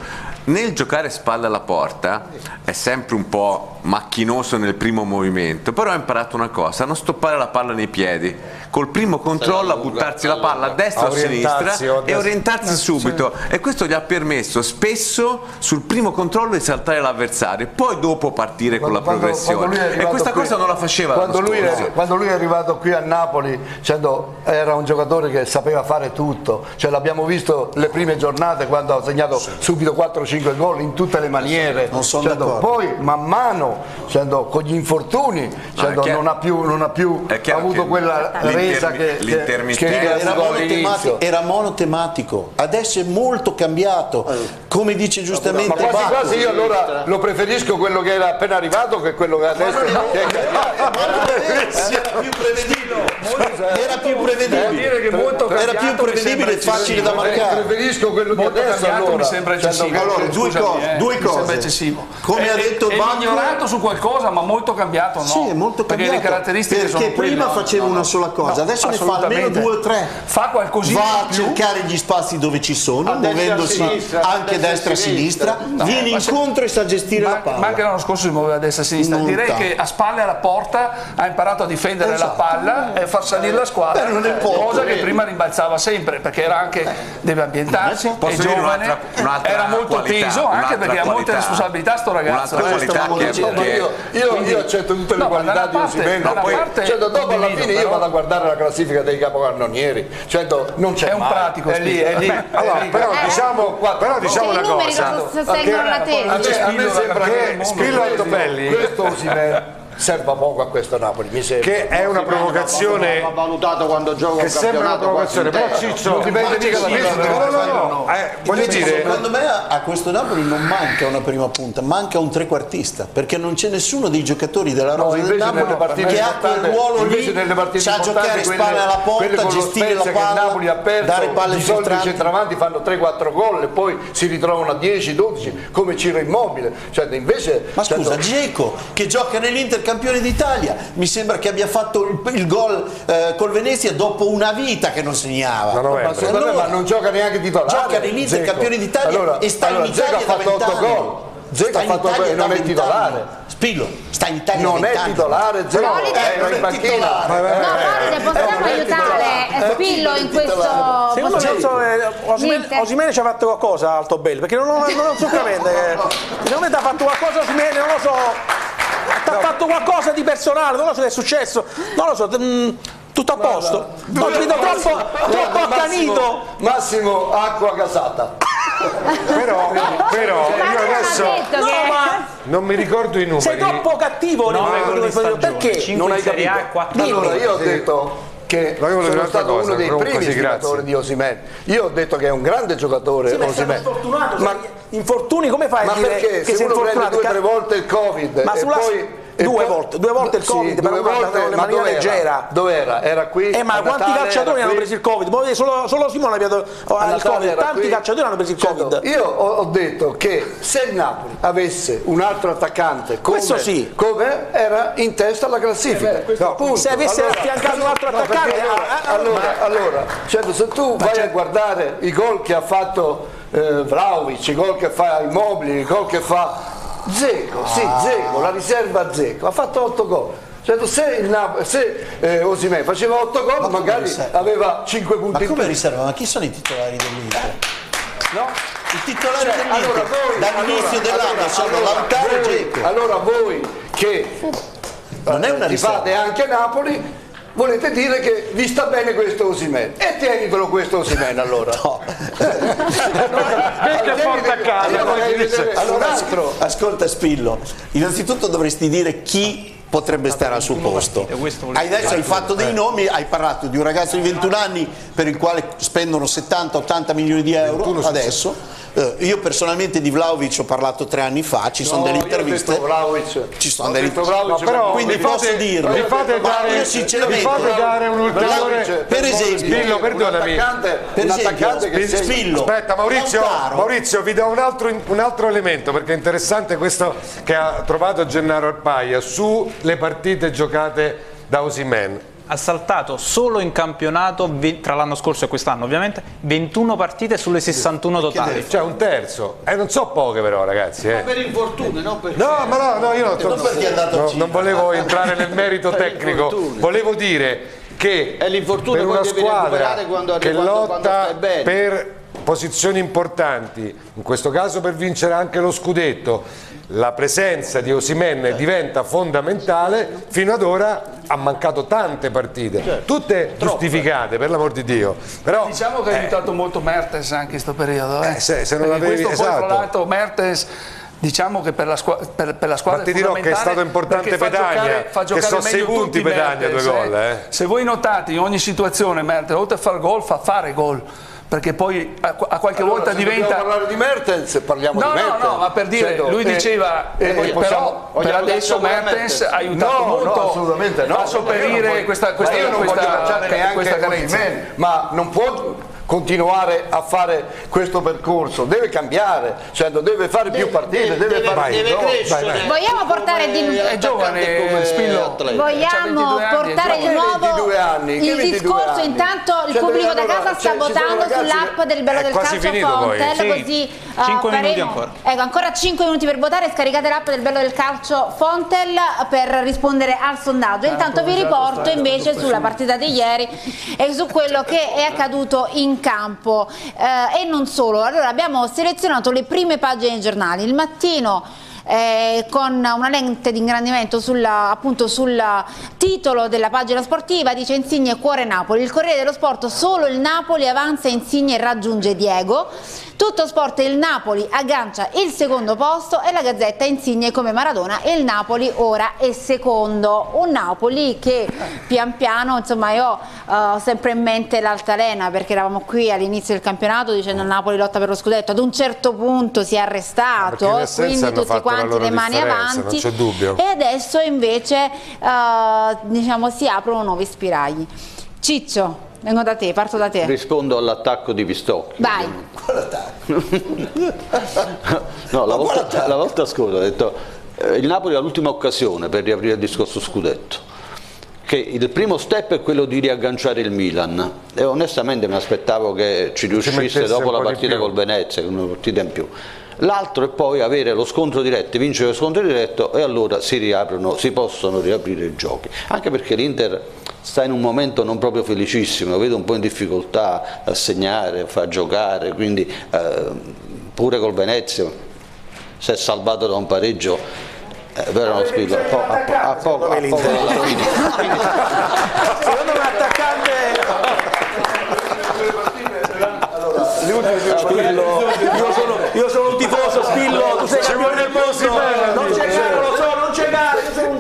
Nel giocare spalle alla porta è sempre un po' macchinoso nel primo movimento, però ha imparato una cosa, a non stoppare la palla nei piedi, col primo controllo a buttarsi la palla a destra o a sinistra e orientarsi subito. E questo gli ha permesso spesso sul primo controllo di saltare l'avversario e poi dopo partire con la progressione.
quando
e questa
qui-
cosa non la faceva
quando lui, è, quando lui è arrivato qui a Napoli dicendo, era un giocatore che sapeva fare tutto. Cioè, l'abbiamo visto le prime giornate quando ha segnato subito 4-5 gol in tutte le maniere.
Non sono d'accordo.
poi man mano dicendo, con gli infortuni
è chiaro-
non ha più, non ha più
è
avuto
che
quella resa che, che, che
era, monotematico, era monotematico, adesso è molto cambiato, come dice giustamente
ma quasi quasi io allora lo preferisco quello che era appena arrivato che quello che adesso che-
era più prevedibile, era più prevedibile,
che molto
era più prevedibile e facile da
eh.
marcare.
preferisco quello di
Molto
adesso allora
mi sembra
Cioè,
eccessivo.
Allora, due
Scusami,
cose,
eh,
due cose.
eccessivo.
Come
È-
ha detto
è,
Bacco-
migliorato su qualcosa, ma molto cambiato no.
Sì, è molto
Perché
cambiato.
le caratteristiche
perché
sono quelle.
prima faceva
No,
una
no.
sola cosa,
No,
adesso ne fa almeno due o tre.
Fa qualcosina
Va a cercare gli spazi dove ci sono,
e
muovendosi anche
destra e
e sinistra, viene incontro e sa gestire la palla.
ma anche l'anno scorso si muoveva a destra e sinistra. Direi che a spalle alla porta ha imparato a difendere
Esatto.
la palla e far salire la squadra.
È
cosa che prima rimbalzava sempre perché era anche deve ambientarsi, è giovane, era molto teso anche perché ha molte responsabilità sto ragazzo. Eh,
io, io-
Quindi-
io accetto tutte le
No,
qualità di
una
poi cioè, dopo alla fine io
però-
vado a guardare la classifica dei capocannonieri. Cioè, non c'è
È un pratico,
è lì, è lì,
Beh,
è
allora,
lì.
però
Eh.
diciamo, però diciamo
Cioè,
una cosa.
a me, me sembra
che Spillo Altobelli
questo Osimhen serva poco a questo Napoli, mi sembra.
Che è una provocazione
Va valutato quando gioca
che
un
sembra una provocazione, però. Ciccio
Non dipende mica da me.
No, no. Eh, voglio
Invece,
dire
secondo me a- questo Napoli non manca una prima punta, manca un trequartista, perché non c'è nessuno dei giocatori della
No,
rosa del Napoli che ha quel ruolo
invece
lì,
nelle partite
sa giocare spalle alla porta, gestire la palla,
Napoli ha perso,
dare palle
solito i
filtranti.
centravanti fanno 3-4 gol e poi si ritrovano a 10-12 come Ciro Immobile. Cioè, invece,
Ma scusa, Geco che gioca nell'Inter campione d'Italia, mi sembra che abbia fatto il, il gol eh, col Venezia dopo una vita che non segnava.
Da novembre.
Ma secondo me
Allora,
ma non gioca neanche titolare.
Gioca nell'Inter
Dzeko.
campione d'Italia
Allora-
e sta
allora
in Italia
Dzeko ha
da
fatto 8
vent'anni.
gol. Ha fatto
Italia
gol e non è titolare.
Spillo, sta in Italia
Non è titolare,
No,
è
non
in
è
panchina.
titolare.
No, Davide, possiamo
non è
aiutare. Spillo in questo...
Secondo me
possiamo-
eh, Osimhen,
Niente.
Osimhen ci ha fatto qualcosa Altobelli, perché non, non, non so capendo. eh. Secondo me ti ha fatto qualcosa Osimhen, non lo so. Ha fatto qualcosa di personale, non lo so che è successo. Non lo so. mm, tutto a posto? No, ti vedo troppo, troppo accanito.
Massimo, Massimo acqua gasata.
però, però io adesso
No,
non mi ricordo i numeri
sei troppo cattivo nei di
stagione,
Perché?
5
Non hai
A
capito?
4
Allora io ho detto che
No,
sono stato
cosa,
uno dei primi
sì, grazie.
giocatori di Osimen. Io ho detto che è un grande giocatore
Sì, sfortunato,
Ma,
infortuni come fai
ma
a dire
perché
che
se
sei
uno prende due o tre volte il Covid
Ma
e
sulla-
poi
due
poi-
volte, due volte il
Sì,
Covid, però
due volte, ma dov'era?
leggera.
Dov'era? Era qui.
Eh, ma quanti
Natale
calciatori
era
hanno
qui.
preso il Covid? Solo, solo Simone ha preso
A
il Covid,
era
tanti
qui.
calciatori hanno preso il
Certo,
Covid.
Io ho, ho detto che se il Napoli avesse un altro attaccante come,
Questo sì.
come era in testa alla classifica.
No,
Punto.
se avesse
Allora-
affiancato un altro
No,
attaccante,
perché
ah, ah,
allora, allora, certo, se tu vai a guardare i gol che ha fatto eh, Vlaovic, i gol che fa Immobili, i gol che fa Zeco, sì,
Ah.
Zeco, la riserva Zeco, ha fatto 8 gol. Certo, se, il Nap- se eh, Osimhen faceva 8 gol,
come
magari
riserva?
aveva 5 punti
Ma
in
come riserva? Ma chi sono i titolari dell'Inter?
No?
I titolari
Cioè,
dell'Inter
allora voi,
dall'inizio
allora,
dell'anno
allora,
sono
allora,
Lautaro e Dzeko.
Allora voi che
Non è una
eh,
riserva.
fate anche Napoli, volete dire che vi sta bene questo Osimhen. E tienitelo questo Osimhen allora.
Vecchia porta a casa,
un
Allora,
altro.
ascolta Spillo, innanzitutto dovresti dire chi potrebbe stare al suo posto. Hai adesso hai fatto dei nomi, hai parlato di un ragazzo di 21 anni per il quale spendono 70-80 milioni di euro adesso. Eh, io personalmente di Vlaovic ho parlato tre anni fa, ci sono
No,
delle interviste. Ci sono delle No, però, quindi
fate-
posso dirlo.
mi fate dare-
io sinceramente
mi fate dare un ulteriore-
per esempio,
Spillo, perdonami.
Per esempio,
che
Spillo.
Aspetta Maurizio. Maurizio, vi do un altro, un altro elemento perché è interessante questo che ha trovato Gennaro Arpaia sulle partite giocate da Osimen.
Ha saltato solo in campionato tra l'anno scorso e quest'anno ovviamente 21 partite sulle 61 totali
Cioè un terzo. E non so poche però ragazzi. eh.
Per infortuni, no? Per...
No, ma no, no, io non,
Non perché è andato a
no, non volevo entrare nel merito tecnico, volevo dire che
È l'infortunio
per una
devi
squadra
recuperare quando-
che
quando- quando
lotta
bene.
per posizioni importanti, in questo caso per vincere anche lo scudetto, la presenza di Osimen diventa fondamentale, fino ad ora ha mancato tante partite, tutte giustificate per l'amor di Dio. Però
Diciamo che ha aiutato molto Mertens anche in questo periodo. Eh.
Eh, se- se non avevi-
questo poi,
esatto.
tra l'altro, Mertens. Diciamo che per la, per, per la squadra
ti dirò che è stato importante
perché fa
Pedagna,
giocare- fa
che
giocare
so sei
meglio
punti Pedagna, due gol, eh.
Se voi notate in ogni situazione Mertens oltre a fare gol fa fare gol perché poi a, a qualche
Allora,
volta
se
diventa
dobbiamo parlare di Mertens, parliamo
No,
di
no,
Mertens.
no, ma per dire,
Certo,
lui
eh,
diceva,
eh,
eh,
poi
però
possiamo-
per adesso Mertens ha aiutato
No,
molto
no, no.
a sopperire questa, questa, questa, questa carenza.
Ma non può continuare a fare questo percorso, deve cambiare, cioè deve fare più partite, deve,
deve,
fare
deve crescere.
Vogliamo portare di-
giovane,
come
Spillo. C'ha
Vogliamo
22 anni,
portare di nuovo
22 anni? Che
il
22
discorso,
anni?
intanto il
Cioè,
pubblico
allora,
da casa sta votando sull'app del bello del calcio. Fontel,
Sì.
così eh,
Cinque minuti
faremo-
ancora.
Ecco, ancora 5 minuti per votare, scaricate l'app del bello del calcio Fontel per rispondere al sondaggio. Intanto vi riporto invece sulla partita di ieri e su quello che è accaduto in campo Eh, e non solo. Allora abbiamo selezionato le prime pagine dei giornali. Il mattino eh, con una lente di ingrandimento sulla- appunto sul titolo della pagina sportiva dice Insigne cuore Napoli il Corriere dello Sport solo il Napoli avanza Insigne e raggiunge Diego Tutto sport il Napoli aggancia il secondo posto e la Gazzetta insigne come Maradona e il Napoli ora è secondo. Un Napoli che pian piano, insomma io uh, ho sempre in mente l'altalena perché eravamo qui all'inizio del campionato dicendo il Napoli lotta per lo scudetto, ad un certo punto si è arrestato e quindi tutti quanti le mani avanti e adesso invece uh, diciamo, si aprono nuovi spiragli. Ciccio, vengo da te, parto da te.
Rispondo all'attacco di Pistocchi.
Vai.
no, la volta, la volta scorsa ho detto eh, il Napoli ha l'ultima occasione per riaprire il discorso scudetto che il primo step è quello di riagganciare il Milan e onestamente mi aspettavo che ci riuscisse dopo la partita col Venezia, una partita in più. L'altro è poi avere lo scontro diretto, vincere lo scontro diretto e allora si riaprono, si possono riaprire i giochi. Anche perché l'Inter sta in un momento non proprio felicissimo, lo vedo un po' in difficoltà a segnare, a far giocare, quindi eh, pure col Venezia si è salvato da un pareggio eh, però non spillo a, po a, po a poco a poco
secondo me attaccante Spillo, io sono, io sono un tifoso Spillo tu sei campione del mondo non c'è gare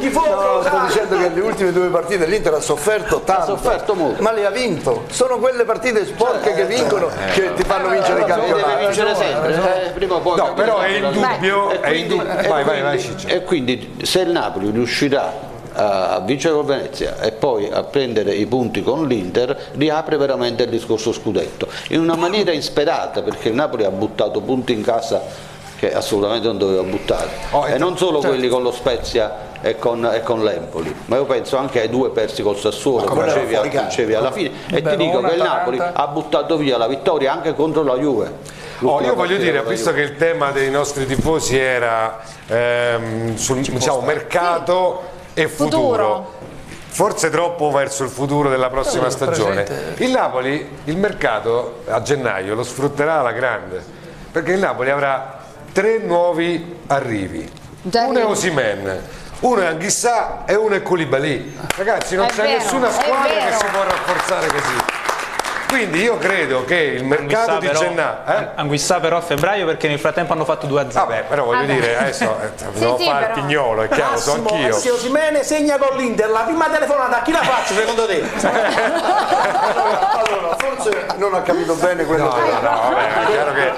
tifoso
no, sto dicendo che le ultime due partite l'Inter ha sofferto tanto
ha sofferto molto.
ma le ha vinto. Sono quelle partite sporche che vincono che ti fanno vincere i campionati.
deve vincere sempre eh, prima o poi
no però è indubbio
e quindi,
vai, vai, vai,
e quindi se il Napoli riuscirà a vincere con Venezia e poi a prendere i punti con l'Inter riapre veramente il discorso scudetto. In una maniera insperata perché il Napoli ha buttato punti in casa che assolutamente non doveva buttare. Oh, e non solo certo. quelli con lo Spezia e con, con l'Empoli ma io penso anche ai due persi col Sassuolo che facevi, facevi alla fine e ti dico che il Napoli ha buttato via la vittoria anche contro la Juve
Oh, io voglio dire, visto che il tema dei nostri tifosi era ehm, sul diciamo, mercato e futuro. futuro. Forse troppo verso il futuro della prossima stagione. Il Napoli, il mercato a gennaio lo sfrutterà alla grande, perché il Napoli avrà tre nuovi arrivi. Uno è Osimen, uno è Anghissà e uno è Koulibaly. Ragazzi, non c'è nessuna squadra che si può rafforzare così. Quindi io credo che il mercato di gennaio.
Eh? Anguissà però a febbraio perché nel frattempo hanno fatto 2 a 0.
Vabbè, però voglio Vabbè. dire, adesso eh, devo sì, fare il pignolo, è chiaro, so anch'io.
Se Osimene segna con l'Inter, la prima telefonata a chi la faccio secondo te?
allora, forse non ha capito bene quello
no,
che.
No, no, vabbè, è chiaro che.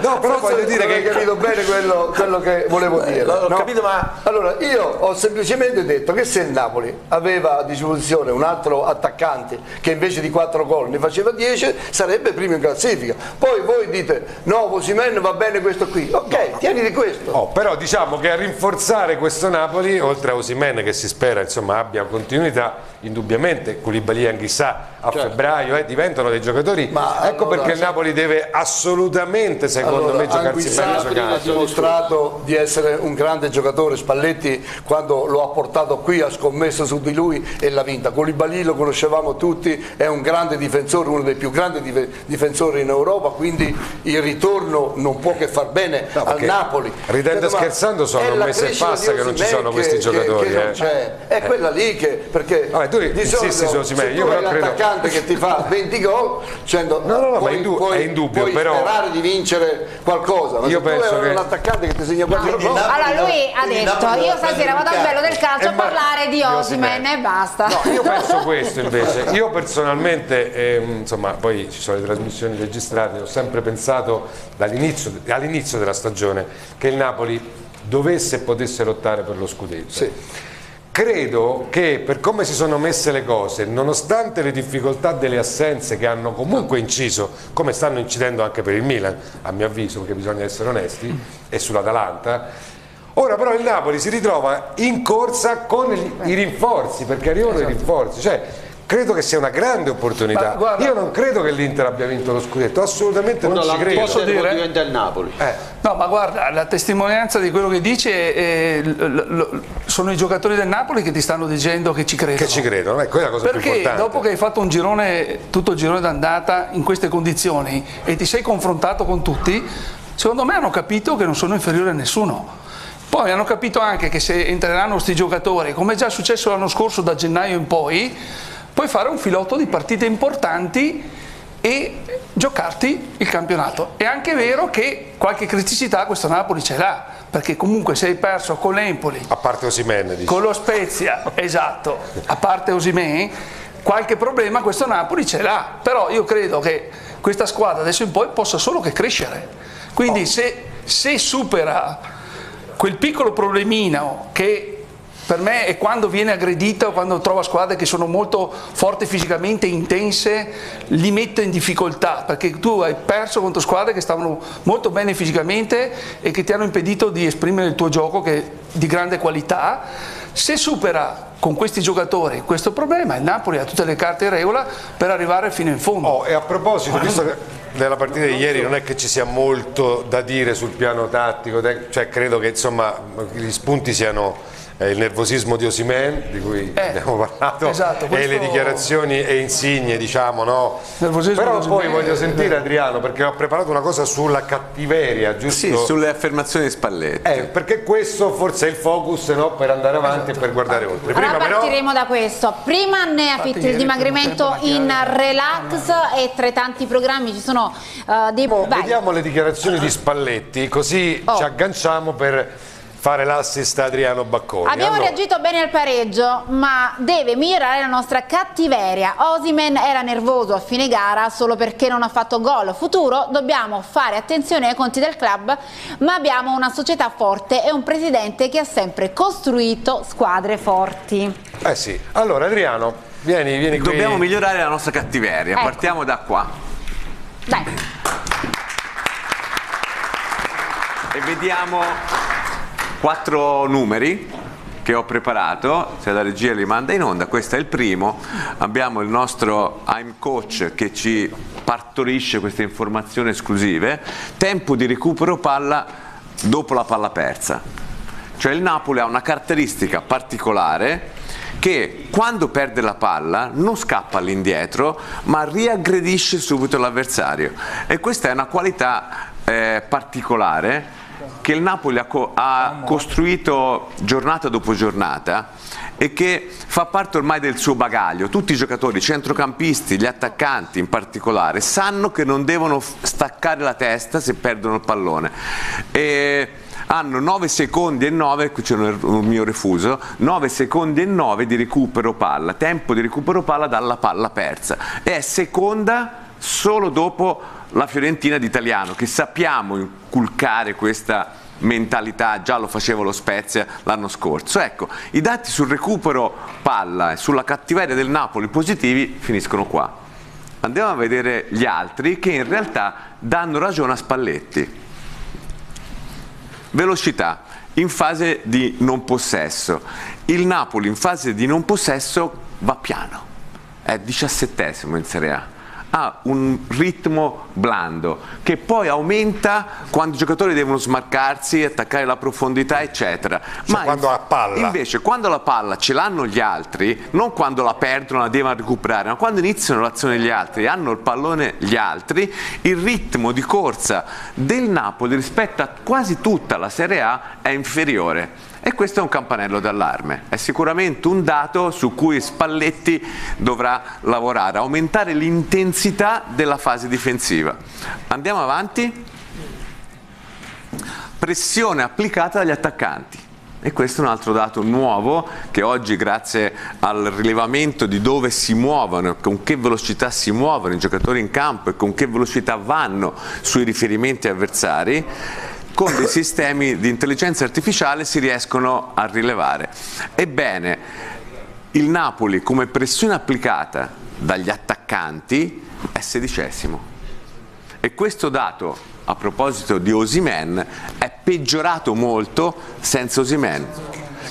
No, però
forse
voglio dire che.
Non ha capito bene quello, quello che volevo dire.
L'ho
no?
capito, ma.
Allora, io ho semplicemente detto che se il Napoli aveva a disposizione un altro attaccante che invece di 4 gol ne faceva 10 sarebbe primo in classifica. Poi voi dite no, Posimen va bene questo qui. Ok, no, tieni di questo.
Oh, però diciamo che a rinforzare questo Napoli, oltre a Osimen che si spera insomma, abbia continuità, indubbiamente Koulibaly e Anghissà a certo. febbraio eh, diventano dei giocatori. Ma ecco allora, perché il Napoli deve assolutamente, secondo
allora,
me, giocarsi bene.
ha dimostrato di essere un grande giocatore. Spalletti, quando lo ha portato qui, ha scommesso su di lui e l'ha vinta. Koulibaly lo conoscevamo tutti, è un grande difensore, uno dei più grandi difensori in Europa. Quindi il ritorno non può che far bene no, al Napoli.
Ridendo e scherzando, sono un mese e passa che non ci sono questi giocatori. Che,
che eh. È quella lì che perché
Vabbè, tu di insisti su Osimhen, io però credo
attaccante che ti fa 20 gol, dicendo,
no, no, no, puoi, ma puoi, è indubbio,
puoi
però...
sperare di vincere qualcosa, ma
io
se
penso
tu hai
che...
un attaccante che ti segna 4 gol...
Allora lui ha detto, io stasera vado al bello del calcio a parlare di Osimen e basta.
No, io penso questo invece, io personalmente, eh, insomma, poi ci sono le trasmissioni registrate, ho sempre pensato all'inizio della stagione che il Napoli dovesse e potesse lottare per lo scudetto.
Sì
credo che per come si sono messe le cose, nonostante le difficoltà delle assenze che hanno comunque inciso, come stanno incidendo anche per il Milan, a mio avviso, perché bisogna essere onesti, e sull'Atalanta, ora però il Napoli si ritrova in corsa con i rinforzi, perché arrivano esatto. i rinforzi. Cioè, credo che sia una grande opportunità. Guarda, Io non credo che l'Inter abbia vinto lo scudetto, assolutamente non ci credo.
Posso dire? diventa il Napoli.
Eh. No, ma guarda, la testimonianza di quello che dice è, sono i giocatori del Napoli che ti stanno dicendo che ci credono.
Che ci credono, ecco, è la cosa
Perché
più importante.
dopo che hai fatto un girone, tutto il girone d'andata in queste condizioni e ti sei confrontato con tutti, secondo me hanno capito che non sono inferiori a nessuno. Poi hanno capito anche che se entreranno questi giocatori, come è già successo l'anno scorso da gennaio in poi, puoi fare un filotto di partite importanti e giocarti il campionato. È anche vero che qualche criticità questo Napoli ce l'ha, perché comunque se hai perso con l'Empoli,
a parte Osimene,
con lo Spezia, esatto, a parte Osimene, qualche problema questo Napoli ce l'ha, però io credo che questa squadra adesso in poi possa solo che crescere. Quindi oh. se, se supera quel piccolo problemino che per me è quando viene aggredita o quando trova squadre che sono molto forti fisicamente, intense, li mette in difficoltà perché tu hai perso contro squadre che stavano molto bene fisicamente e che ti hanno impedito di esprimere il tuo gioco che è di grande qualità. Se supera con questi giocatori questo problema, il Napoli ha tutte le carte in regola per arrivare fino in fondo.
Oh, e a proposito, visto che nella partita di ieri non è che ci sia molto da dire sul piano tattico, cioè credo che insomma gli spunti siano il nervosismo di Osimen di cui eh, abbiamo parlato esatto, questo... e le dichiarazioni e insigne diciamo no? Però poi voglio sentire Adriano perché ho preparato una cosa sulla cattiveria giusto?
Sì, sulle affermazioni di Spalletti.
Eh, perché questo forse è il focus no, per andare avanti esatto. e per guardare oltre.
Prima allora partiremo però... da questo. Prima ne affitti il dimagrimento in relax e tra i tanti programmi ci sono uh, dei...
Oh, vediamo le dichiarazioni di Spalletti così oh. ci agganciamo per fare l'assist a Adriano Bacconi.
Abbiamo allora... reagito bene al pareggio, ma deve migliorare la nostra cattiveria. Osimen era nervoso a fine gara solo perché non ha fatto gol. Futuro, dobbiamo fare attenzione ai conti del club, ma abbiamo una società forte e un presidente che ha sempre costruito squadre forti.
Eh sì, allora Adriano, vieni, vieni qui.
Dobbiamo migliorare la nostra cattiveria, ecco. partiamo da qua.
Dai.
E vediamo quattro numeri che ho preparato, se la regia li manda in onda, questo è il primo, abbiamo il nostro I'm Coach che ci partorisce queste informazioni esclusive, tempo di recupero palla dopo la palla persa, cioè il Napoli ha una caratteristica particolare che quando perde la palla non scappa all'indietro ma riaggredisce subito l'avversario. E questa è una qualità eh, particolare che il Napoli ha, co ha costruito giornata dopo giornata e che fa parte ormai del suo bagaglio. Tutti i giocatori, i centrocampisti, gli attaccanti in particolare, sanno che non devono staccare la testa se perdono il pallone. E hanno 9 secondi e 9, qui c'è un mio refuso, 9 secondi e 9 di recupero palla, tempo di recupero palla dalla palla persa. È seconda solo dopo la Fiorentina d'Italiano, che sappiamo inculcare questa mentalità, già lo faceva lo Spezia l'anno scorso. Ecco, i dati sul recupero palla e sulla cattiveria del Napoli positivi finiscono qua. Andiamo a vedere gli altri che in realtà danno ragione a Spalletti. Velocità in fase di non possesso. Il Napoli in fase di non possesso va piano, è diciassettesimo in Serie A ha un ritmo blando che poi aumenta quando i giocatori devono smarcarsi, attaccare la profondità eccetera.
Cioè Ma quando ha palla.
Invece quando la palla ce l'hanno gli altri, non quando la perdono la devono recuperare, ma quando iniziano l'azione degli altri, hanno il pallone gli altri, il ritmo di corsa del Napoli rispetto a quasi tutta la Serie A è inferiore e questo è un campanello d'allarme, è sicuramente un dato su cui Spalletti dovrà lavorare, aumentare l'intensità della fase difensiva. Andiamo avanti. Pressione applicata dagli attaccanti. E questo è un altro dato nuovo che oggi grazie al rilevamento di dove si muovono, con che velocità si muovono i giocatori in campo e con che velocità vanno sui riferimenti avversari, con dei sistemi di intelligenza artificiale si riescono a rilevare. Ebbene, il Napoli come pressione applicata dagli attaccanti è sedicesimo. E questo dato, a proposito di Osimen, è peggiorato molto senza Osimen.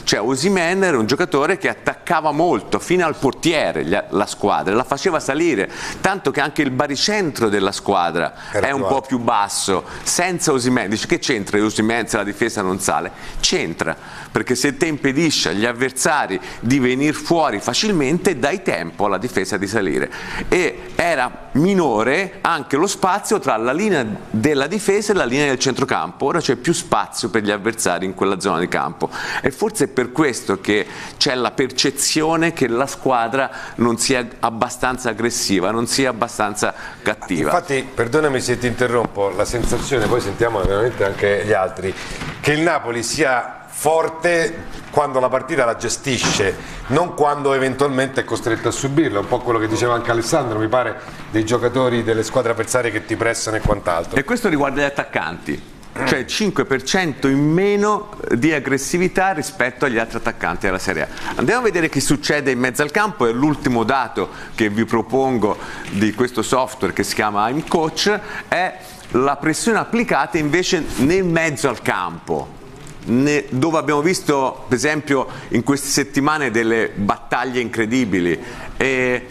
Cioè Osimen era un giocatore che attaccava molto fino al portiere la squadra, la faceva salire, tanto che anche il baricentro della squadra era è un po' più basso, senza Osimen. Dice che c'entra Osimen se la difesa non sale? C'entra, perché se te impedisci agli avversari di venire fuori facilmente dai tempo alla difesa di salire. E era minore anche lo spazio tra la linea della difesa e la linea del centrocampo, ora c'è più spazio per gli avversari in quella zona di campo e forse forse è per questo che c'è la percezione che la squadra non sia abbastanza aggressiva, non sia abbastanza cattiva.
Infatti, perdonami se ti interrompo, la sensazione, poi sentiamo veramente anche gli altri, che il Napoli sia forte quando la partita la gestisce, non quando eventualmente è costretto a subirla, un po' quello che diceva anche Alessandro, mi pare, dei giocatori delle squadre avversarie che ti pressano e quant'altro.
E questo riguarda gli attaccanti cioè 5% in meno di aggressività rispetto agli altri attaccanti della Serie A. Andiamo a vedere che succede in mezzo al campo, è l'ultimo dato che vi propongo di questo software che si chiama I'm Coach, è la pressione applicata invece nel mezzo al campo dove abbiamo visto per esempio in queste settimane delle battaglie incredibili e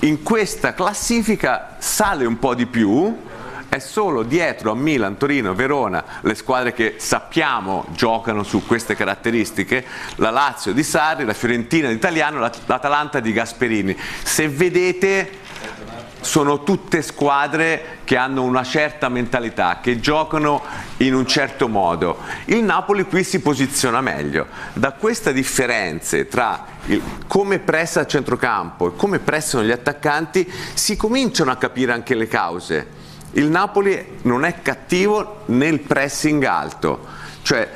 in questa classifica sale un po' di più è solo dietro a Milan, Torino, Verona, le squadre che sappiamo giocano su queste caratteristiche, la Lazio di Sarri, la Fiorentina di Italiano, l'Atalanta di Gasperini. Se vedete sono tutte squadre che hanno una certa mentalità, che giocano in un certo modo. Il Napoli qui si posiziona meglio. Da queste differenze tra il, come pressa il centrocampo e come pressano gli attaccanti si cominciano a capire anche le cause il Napoli non è cattivo nel pressing alto, cioè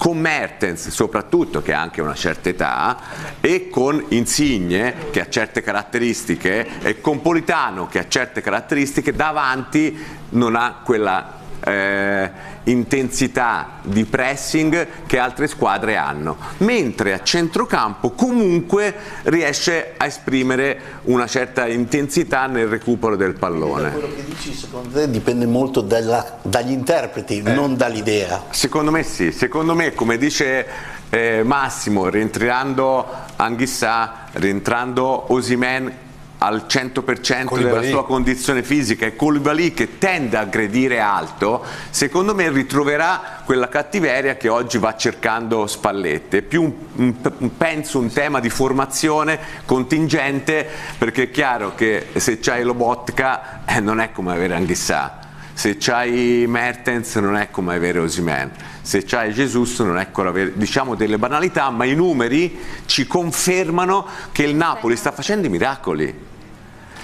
con Mertens soprattutto che ha anche una certa età e con Insigne che ha certe caratteristiche e con Politano che ha certe caratteristiche davanti non ha quella eh, intensità di pressing che altre squadre hanno, mentre a centrocampo comunque riesce a esprimere una certa intensità nel recupero del pallone.
Quello che dici secondo te dipende molto dalla, dagli interpreti, eh, non dall'idea?
Secondo me sì, secondo me come dice eh, Massimo, rientrando Anghissà, rientrando Osimen al 100% Colibali. della sua condizione fisica e Colibali che tende a aggredire alto, secondo me ritroverà quella cattiveria che oggi va cercando Spallette. Più un, un, penso un tema di formazione contingente perché è chiaro che se c'hai Lobotka eh, non è come avere Anghissà se c'hai Mertens non è come avere Osimen, se c'hai Jesus non è come avere, diciamo delle banalità, ma i numeri ci confermano che il Napoli sta facendo i miracoli.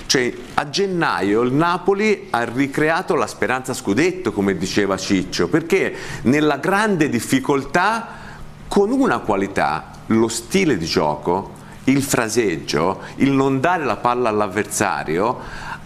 Cioè, a gennaio il Napoli ha ricreato la speranza scudetto, come diceva Ciccio, perché nella grande difficoltà, con una qualità, lo stile di gioco, il fraseggio, il non dare la palla all'avversario,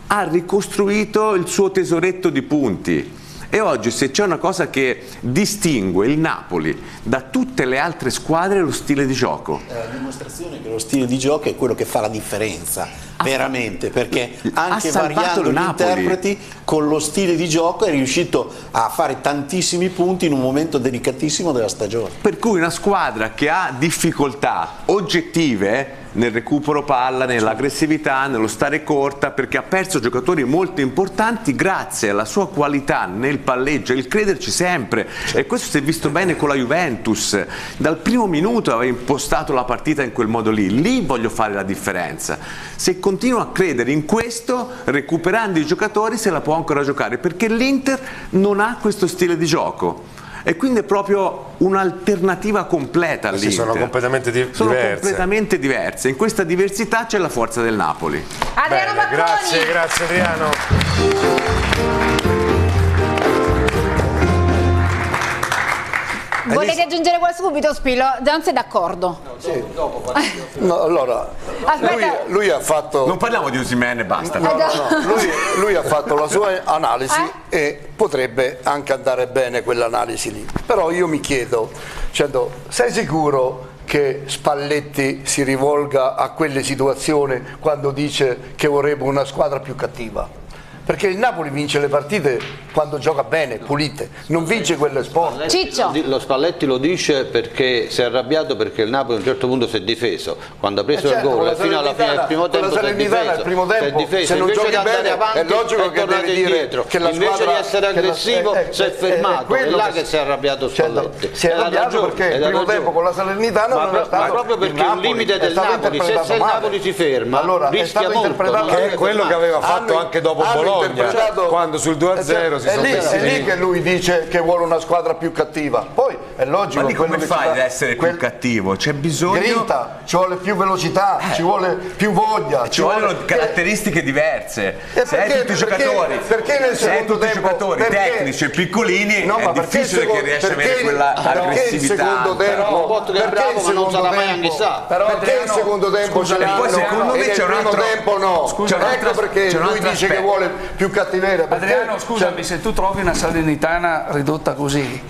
ha ricostruito il suo tesoretto di punti e oggi se c'è una cosa che distingue il Napoli da tutte le altre squadre è lo stile di gioco.
È la dimostrazione che lo stile di gioco è quello che fa la differenza, ha, veramente, perché anche variando gli interpreti con lo stile di gioco è riuscito a fare tantissimi punti in un momento delicatissimo della stagione.
Per cui una squadra che ha difficoltà oggettive nel recupero palla, nell'aggressività, nello stare corta, perché ha perso giocatori molto importanti grazie alla sua qualità nel palleggio, il crederci sempre. E questo si è visto bene con la Juventus. Dal primo minuto aveva impostato la partita in quel modo lì. Lì voglio fare la differenza. Se continua a credere in questo, recuperando i giocatori, se la può ancora giocare, perché l'Inter non ha questo stile di gioco e quindi è proprio un'alternativa completa all'Inter.
sono completamente di
sono
diverse.
completamente diverse. In questa diversità c'è la forza del Napoli.
Adriano
Bene, grazie, grazie Adriano.
Volete aggiungere qualcosa subito, Spilo? Non sei d'accordo?
No, sì. dopo, no, allora, lui, lui, ha fatto...
Non parliamo di Usimene, basta.
No, no, lui, lui, ha fatto la sua analisi eh? e potrebbe anche andare bene quell'analisi lì. Però io mi chiedo, dicendo, sei sicuro che Spalletti si rivolga a quelle situazioni quando dice che vorrebbe una squadra più cattiva? Perché il Napoli vince le partite quando gioca bene, pulite, non vince quelle sport.
Ciccio.
Lo Spalletti lo dice perché si è arrabbiato perché il Napoli a un certo punto si è difeso, quando ha preso
eh certo,
il gol fino alla fine del primo tempo si è difeso,
primo tempo,
si è difeso.
se non
invece
giochi bene
avanti
è logico che devi
indietro,
che la
invece
squadra,
di essere aggressivo
la, eh,
si è fermato, è, è là che, si è arrabbiato Spalletti.
Si è arrabbiato perché il primo tempo con la Salernitana
ma,
non è stato
ma proprio perché il limite del Napoli, se il Napoli si ferma, rischia molto.
Che è quello che aveva fatto anche dopo Bologna quando sul 2-0 si
è
sono
lì,
messi
è lì. che lui dice che vuole una squadra più cattiva. Poi è logico.
Ma lì come fai
ci
ad essere
quel-
più cattivo? C'è bisogno...
Grinta, ci vuole più velocità, ci vuole più voglia.
Ci vogliono caratteristiche diverse.
E
se hai
perché-
tutti i
perché-
giocatori,
perché nel
se hai
secondo
tutti i
tempo-
giocatori
perché-
tecnici e piccolini,
No,
è
ma perché il
difficile
secondo-
che riesci a avere
perché-
quella
perché il
aggressività.
secondo tempo,
Però- Botto che è
perché
bravo,
il
ma non
secondo
sarà mai
tempo-
anche sa.
Però
perché il secondo tempo ce
e
l'hanno
secondo me
e
c'è un altro-
tempo no ecco
altro-
perché lui dice che vuole più cattiveria perché
Adriano, scusami, se tu trovi una così,
Ridotta così,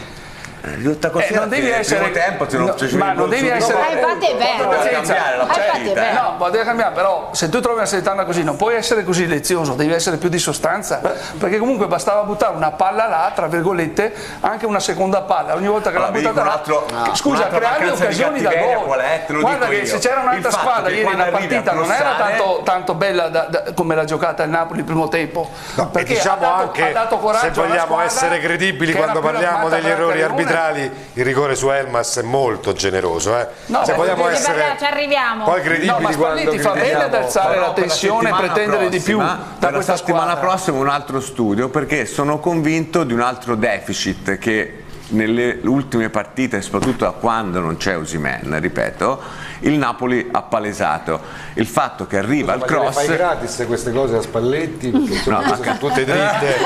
Eh, non devi essere-
tempo non
no,
ci
ma non devi essere-
Ah, infatti è vero.
Deve cambiare la
Ah, infatti è vero.
No, ma deve cambiare, però se tu trovi una salernitana così non puoi essere così lezioso, devi essere più di sostanza, perché comunque bastava buttare una palla là, tra virgolette, anche una seconda palla, ogni volta che
Allora,
l'ha buttata
un
là,
altro-
che- scusa,
di
occasioni da gol.
qual è? Te lo
Guarda
dico
che
io.
se c'era un'altra squadra ieri la partita non era tanto, tanto bella da- da- come l'ha giocata il Napoli il primo tempo,
No,
perché
diciamo
ha dato,
anche,
ha dato coraggio
se vogliamo essere credibili quando parliamo degli errori
Carrione.
Arbitrali, il rigore su Elmas è molto generoso. Eh.
No,
se
ma
vogliamo essere
ci arriviamo.
poi credibili
No, ma
quando
Spalletti fa bene ad alzare la tensione e pretendere di più
prossima-
da
per la
questa
settimana
squadra.
prossima un altro studio perché sono convinto di un altro deficit che nelle ultime partite, soprattutto da quando non c'è Osimen, ripeto, il Napoli ha palesato il fatto che arriva al
Ma gliele fai
cross
gratis queste cose a Spalletti? Perché
No, ma-
sono tutte dritte.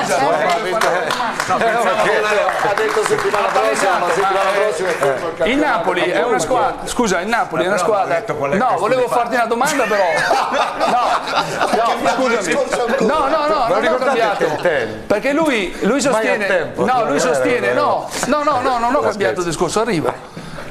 ha detto settimana prossima ma settimana prossima fermo il.
Napoli è una squadra, scusa, il Napoli è una squadra. No, volevo farti una domanda però. No, no, scusami. No, no, no, non ho cambiato. Perché lui, sostiene. No, lui sostiene, no, no, no, no, non ho cambiato il discorso, arriva.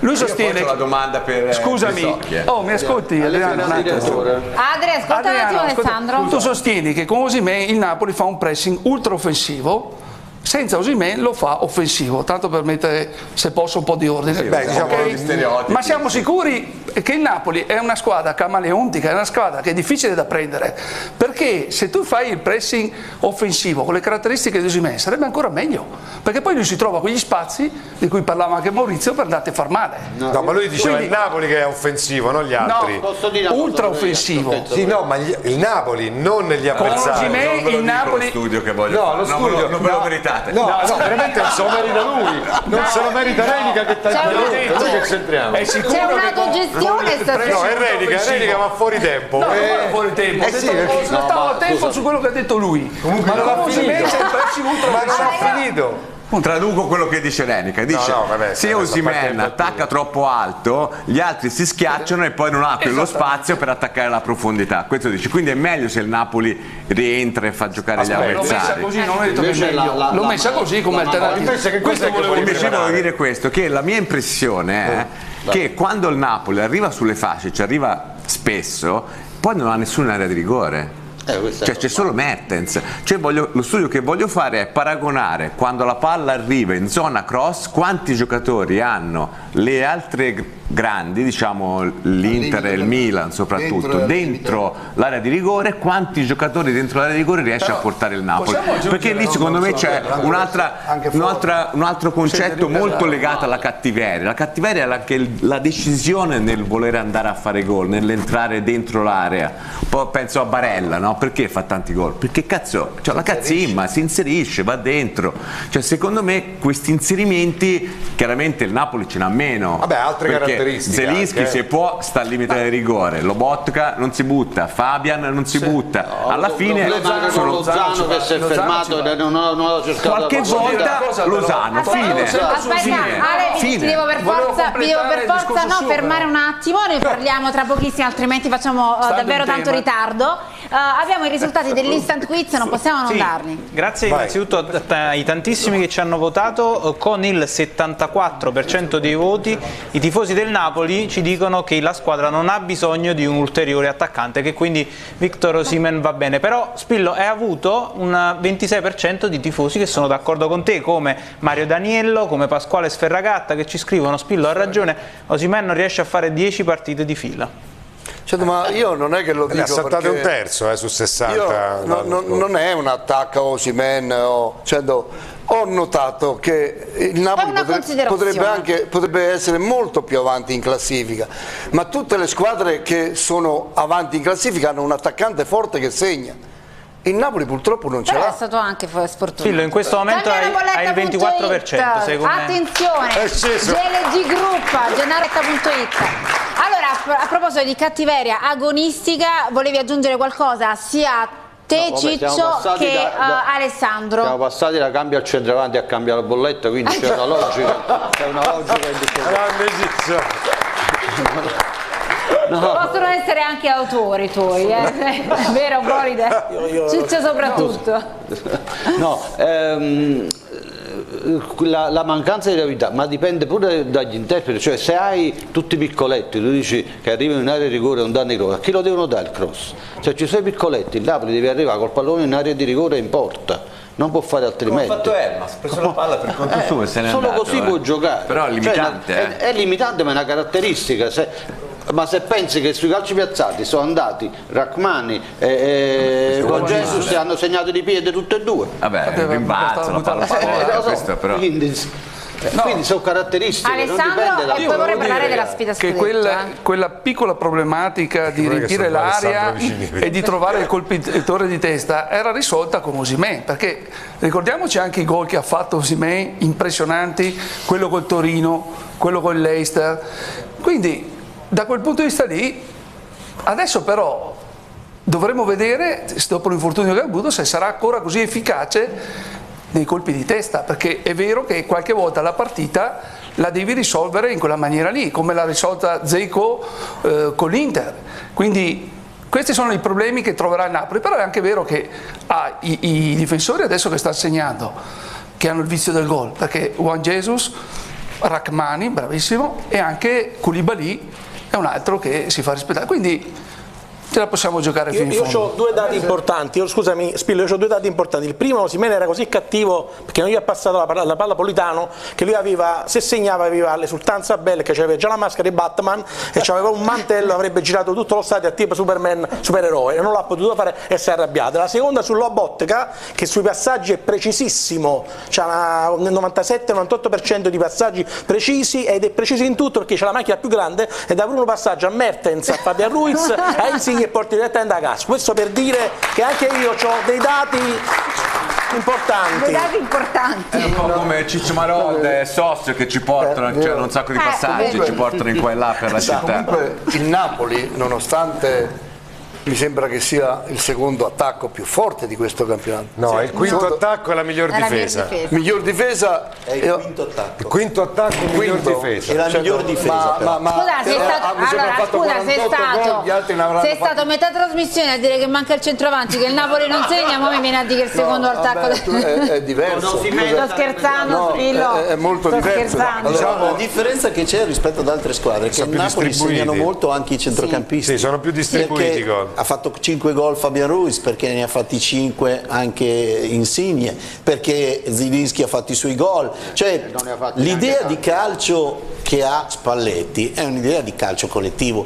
Lui
Io
sostiene.
faccio la domanda per eh,
Scusami,
eh.
oh, mi ascolti Adriano.
Adria, ascolta un attimo Alessandro.
tu sostieni che con Osimè il Napoli fa un pressing ultra offensivo, senza Osimè lo fa offensivo, tanto per mettere, se posso, un po' di ordine.
beh, diciamo
Ok?
gli stereotipi.
Ma siamo sicuri che il Napoli è una squadra camaleontica, è una squadra che è difficile da prendere, perché se tu fai il pressing offensivo con le caratteristiche di Osimè sarebbe ancora meglio, perché poi lui si trova quegli spazi di cui parlava anche Maurizio per darti a far male.
No, ma lui diceva
Quindi-
il Napoli che è offensivo, non gli altri.
Posso dire
ultra offensivo.
Sì, no, ma gli- il Napoli, non gli
Con
avversari.
Osimè
Non ve lo
il Napoli
lo studio che voglio
No,
fare.
lo
non, ve lo,
studio-
non ve lo
no.
Meritate.
No, no, veramente non se lo merita lui, non se lo merita Renica che taglia dentro, noi che c'entriamo.
È sicuro
C'è un'autogestione stasera.
No, è Renica, Renica va fuori tempo.
No,
Eh,
va fuori tempo,
eh sì,
detto-
perché-
stavo a tempo su quello che ha detto lui.
ma non ha finito. Ma non ha finito.
Traduco quello che dice Renica, dice
No, no, vabbè,
se Osimen attacca troppo alto gli altri si schiacciano e poi non ha quello spazio per attaccare la profondità, questo dice, quindi è meglio se il Napoli rientra e fa giocare gli
L'ho messa
avversari.
così, non ho detto che
la-
meglio.
la-
L'ho messa così come alternativa.
Invece
Questo volevo dire.
Invece volevo
Bravo.
dire questo, che la mia impressione è che quando il Napoli arriva sulle fasce, ci arriva spesso, poi non ha nessuna area di rigore.
Eh,
Cioè c'è solo Mertens. Cioè, voglio- lo studio che voglio fare è paragonare quando la palla arriva in zona cross quanti giocatori hanno le altre grandi, diciamo l'Inter e il Milan soprattutto,
dentro-
dentro l'area di rigore, quanti giocatori dentro l'area di rigore riesce
Però
a portare il Napoli. Perché lì secondo me c'è un'altra- un altro concetto molto legato alla cattiveria. La cattiveria è anche la decisione nel voler andare a fare gol, nell'entrare dentro l'area. Un po' penso a Barella, no? Perché fa tanti gol? Perché cazzo, cioè la cazzimma, si inserisce, va dentro. Cioè secondo me questi inserimenti, chiaramente il Napoli ce n'ha meno.
Vabbè, altre
perché Zelinski
anche, eh.
se può sta al limite del rigore, Lobotka non si butta, Fabian non si butta. Alla fine
Lozano,
sono
Lozano che si è
Lozano
fermato e non non ha cercato
qualche volta. Lozano,
Aspetta,
fine.
aspetta. Ale, ti devo per forza, devo per forza no, fermare un attimo, noi parliamo tra pochissimo, altrimenti facciamo eh, davvero tanto ritardo. Eh, abbiamo i risultati dell'instant quiz, non possiamo non
Sì,
darli.
Grazie
Vai.
innanzitutto ai tantissimi che ci hanno votato, con il 74% dei voti i tifosi del Napoli ci dicono che la squadra non ha bisogno di un ulteriore attaccante, che quindi Victor Osimen va bene, però Spillo hai avuto un 26% di tifosi che sono d'accordo con te, come Mario Daniello, come Pasquale Sferragatta che ci scrivono Spillo ha ragione, Osimen non riesce a fare 10 partite di fila.
Certo, ma io non è che lo
Ne
dico
ha saltato un terzo eh, su 60.
io no- no- non è un attacco a Osimen o, do- ho notato che il Napoli
una
potre-
considerazione.
potrebbe, anche, potrebbe essere molto più avanti in classifica ma tutte le squadre che sono avanti in classifica hanno un attaccante forte che segna Il Napoli purtroppo non ce
Però è
l'ha.
stato anche sfortunato.
Fillo, in questo momento hai, hai il 24%, secondo me.
Attenzione,
sceso.
GLG Group, gennaretta.it. Allora, a pro- a proposito di cattiveria agonistica, volevi aggiungere qualcosa sia te
No,
Ciccio che
da- da-
Alessandro?
Siamo passati da cambio al centravanti a cambio alla bolletta, quindi c'è una logica, c'è una logica in tutto questo.
Possono essere anche autori tuoi, eh? vero Bolide?
io-
Ciccio soprattutto.
No, ehm, la, la mancanza di gravità, ma dipende pure dagli interpreti, cioè se hai tutti i piccoletti, tu dici che arrivano in area di rigore e non danno il rigore, a chi lo devono dare il cross? Se ci sono i piccoletti, il Napoli deve arrivare col pallone in area di rigore e in porta, non può fare altrimenti.
Come ha fatto Elmas, ha preso la palla per conto
Eh,
suo e se n'è
Solo
andato,
così
eh.
può giocare.
Però è
Cioè,
limitante,
è,
eh.
è limitante ma è una caratteristica. se- ma se pensi che sui calci piazzati sono andati Rachmani e, e Juan Jesus e hanno segnato di piede tutte e due.
Vabbè, rimbalzo, la palla
Eh,
fuori,
so,
questo però.
Quindi, quindi sono caratteristiche. non
Alessandro,
dipende da
e poi vorrei parlare della sfida
che
scudetto.
quella,
eh.
quella piccola problematica di
che
riempire
vicini.
e di trovare il colpitore di testa era risolta con Osimè perché ricordiamoci anche i gol che ha fatto Osimè impressionanti quello col Torino quello con l'Eister quindi da quel punto di vista lì adesso però dovremo vedere dopo l'infortunio che ha avuto se sarà ancora così efficace nei colpi di testa, perché è vero che qualche volta la partita la devi risolvere in quella maniera lì, come l'ha risolta Zeico eh, con l'Inter. Quindi questi sono i problemi che troverà il Napoli, però è anche vero che ha i, i difensori adesso che stanno segnando, che hanno il vizio del gol, perché Juan Jesus, Rachmani, bravissimo, e anche Koulibaly è un altro che si fa rispettare. Quindi ce la possiamo giocare
Io,
fino in
io
fondo.
ho due dati importanti, io, scusami Spillo, io ho due dati importanti. Il primo, Simene era così cattivo perché non gli ha passato la palla, la palla Politano che lui aveva, se segnava aveva l'esultanza bella, che aveva già la maschera di Batman e aveva un mantello, avrebbe girato tutto lo stadio a tipo Superman, supereroe e non l'ha potuto fare e si è arrabbiato. La seconda sull'Obotka che sui passaggi è precisissimo, c'ha nel 97-98% di passaggi precisi ed è preciso in tutto perché c'ha la macchina più grande e pure un passaggio a Mertens, a Fabian Ruiz, a Insigne e porti direttamente a casa. Questo per dire che anche io ho dei dati importanti.
Dei dati importanti.
È un po' come Ciccio Marolda e Sossio che ci portano, cioè, un sacco di
Eh,
passaggi,
comunque-
ci portano in qua e là per la
Sa,
città.
Comunque il Napoli, nonostante mi sembra che sia il secondo attacco più forte di questo campionato.
No, il quinto
Secondo-
attacco è la miglior
È la
difesa.
difesa.
Miglior difesa
È il quinto attacco.
Il quinto attacco, il miglior
Quinto.
difesa.
È la
Cioè,
miglior difesa.
ma- ma- ma-
Scusa, sei
eh,
stato, allora,
fatto
scusa, sei
48
stato,
gol,
sei stato metà trasmissione a dire che manca il centravanti, che il Napoli non segna, ma mi viene a dire che il secondo
No,
attacco.
vabbè, tu- è, è diverso.
Sto scherzando,
No,
Spillo.
è- è molto
Sto
diverso.
scherzando.
Allora,
la differenza che c'è rispetto ad altre squadre è che il Napoli segnano molto anche i centrocampisti.
Sì, sono più distribuiti i gol.
Ha fatto 5 gol Fabian Ruiz perché ne ha fatti 5 anche Insigne, perché Zilinski ha fatto i suoi gol. Cioè,
fatti
l'idea di calcio che ha Spalletti è un'idea di calcio collettivo.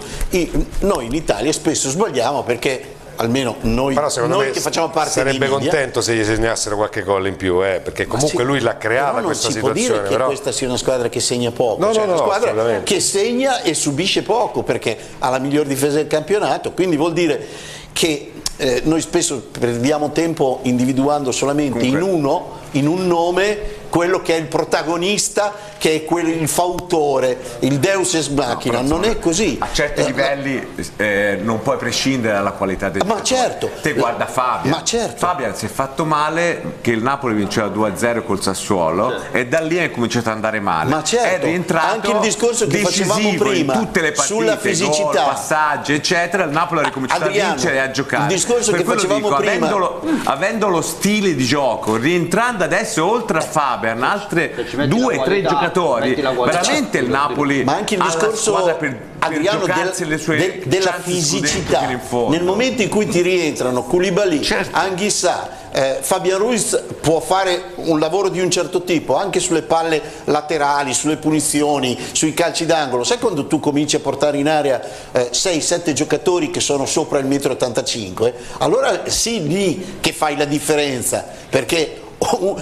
Noi in Italia spesso sbagliamo perché almeno noi, noi che facciamo parte
sarebbe
dei media,
contento se gli segnassero qualche gol in più, eh, perché comunque lui la creava questa
non si può
situazione.
dire che
però...
questa sia una squadra che segna poco,
No,
cioè
no,
una squadra che segna e subisce poco perché ha la miglior difesa del campionato, quindi vuol dire che eh, noi spesso perdiamo tempo individuando solamente in uno, in un nome, quello che è il protagonista, che è quello, il fautore, il deus ex machina, non è così.
A certi
Eh,
livelli eh, non puoi prescindere dalla qualità del
Ma certo.
Te guarda Fabian.
Ma certo.
Fabian si è fatto male che il Napoli vinceva 2-0 col Sassuolo e da lì è cominciato ad andare male.
Ma certo,
è rientrato
anche il discorso che facevamo prima
tutte le partite,
sulla
gol,
fisicità.
passaggi, eccetera. Il Napoli ha ricominciato
Adriano,
a vincere e a giocare.
il discorso
per
che facevamo
dico,
prima-
avendolo, avendo lo stile di gioco, rientrando adesso oltre a Fabian, altre
ci metti
due,
la
tre giocatori, veramente il Napoli
ma anche il discorso
per, per
Adriano
giocarsi
del-
le sue
del- della fisicità nel momento in cui ti rientrano Koulibaly,
Certo.
Anghissà eh, Fabian Ruiz può fare un lavoro di un certo tipo anche sulle palle laterali, sulle punizioni, sui calci d'angolo. Sai quando tu cominci a portare in area 6-7 giocatori che sono sopra il 1,85 m? Allora sì lì che fai la differenza perché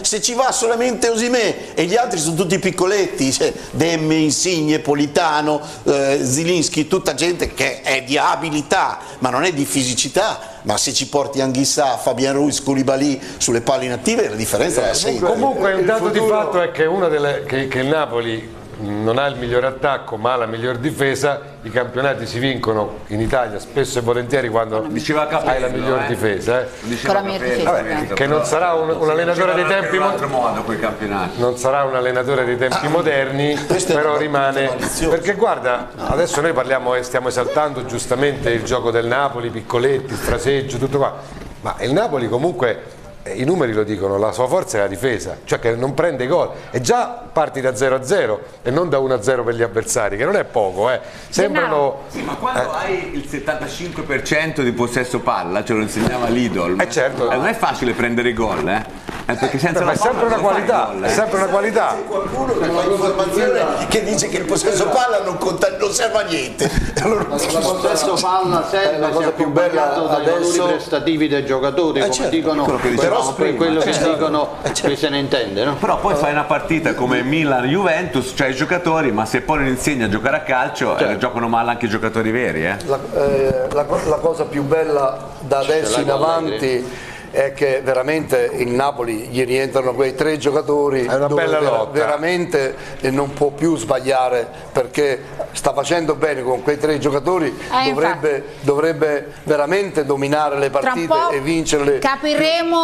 se ci va solamente Osimè e gli altri sono tutti piccoletti, cioè Demme, Insigne, Politano, eh, Zilinski, tutta gente che è di abilità ma non è di fisicità, ma se ci porti Anghissà, Fabian Ruiz, Koulibaly sulle palle inattive la differenza la senti.
Comunque un dato di fatto è che, una delle, che, che il Napoli non ha il miglior attacco ma ha la miglior difesa, i campionati si vincono in Italia spesso e volentieri quando
Capello,
hai la miglior
eh.
difesa. eh.
Diceva
Con la miglior
Capello,
difesa,
questo.
Che non sarà un, un allenatore dei tempi
in un
mo-
altro modo quei campionati.
non sarà un allenatore dei tempi moderni,
Questa è
però rimane. Perché guarda, adesso noi parliamo e stiamo esaltando giustamente il gioco del Napoli, Piccoletti, il fraseggio, tutto qua. Ma il Napoli comunque. Eh, I numeri lo dicono, la sua forza è la difesa, cioè che non prende gol e già parti da 0 a 0 e non da 1 a 0 per gli avversari, che non è poco, eh. sembrano
Sì, ma quando hai il 75% di possesso palla, ce lo insegnava l'Idol,
Eh, certo.
non è facile prendere i gol, eh? Eh, perché senza
ma
la
è sempre una qualità,
gol,
è
eh.
sempre una qualità.
Qualcuno che fa informazione che dice che il possesso palla non, conta, non serve a niente. Allora,
Il possesso palla
È
serve
la
se
cosa più bella
accompagnato dai
adesso-
valori prestativi dei giocatori, come
certo,
dicono,
che
però
prima.
quello che
Eh, certo.
dicono
Eh, certo.
che se ne intende, no?
Però poi fai una partita come Milan-Juventus, c'hai i giocatori, ma se poi non insegni a giocare a calcio, eh, giocano male anche i giocatori veri, eh?
La, eh, la la cosa più bella da adesso in avanti è che veramente il Napoli gli rientrano quei tre giocatori
È una
dove
bella
vera-
lotta.
veramente non può più sbagliare perché sta facendo bene con quei tre giocatori
Eh,
dovrebbe, dovrebbe veramente dominare le partite e vincerle
capiremo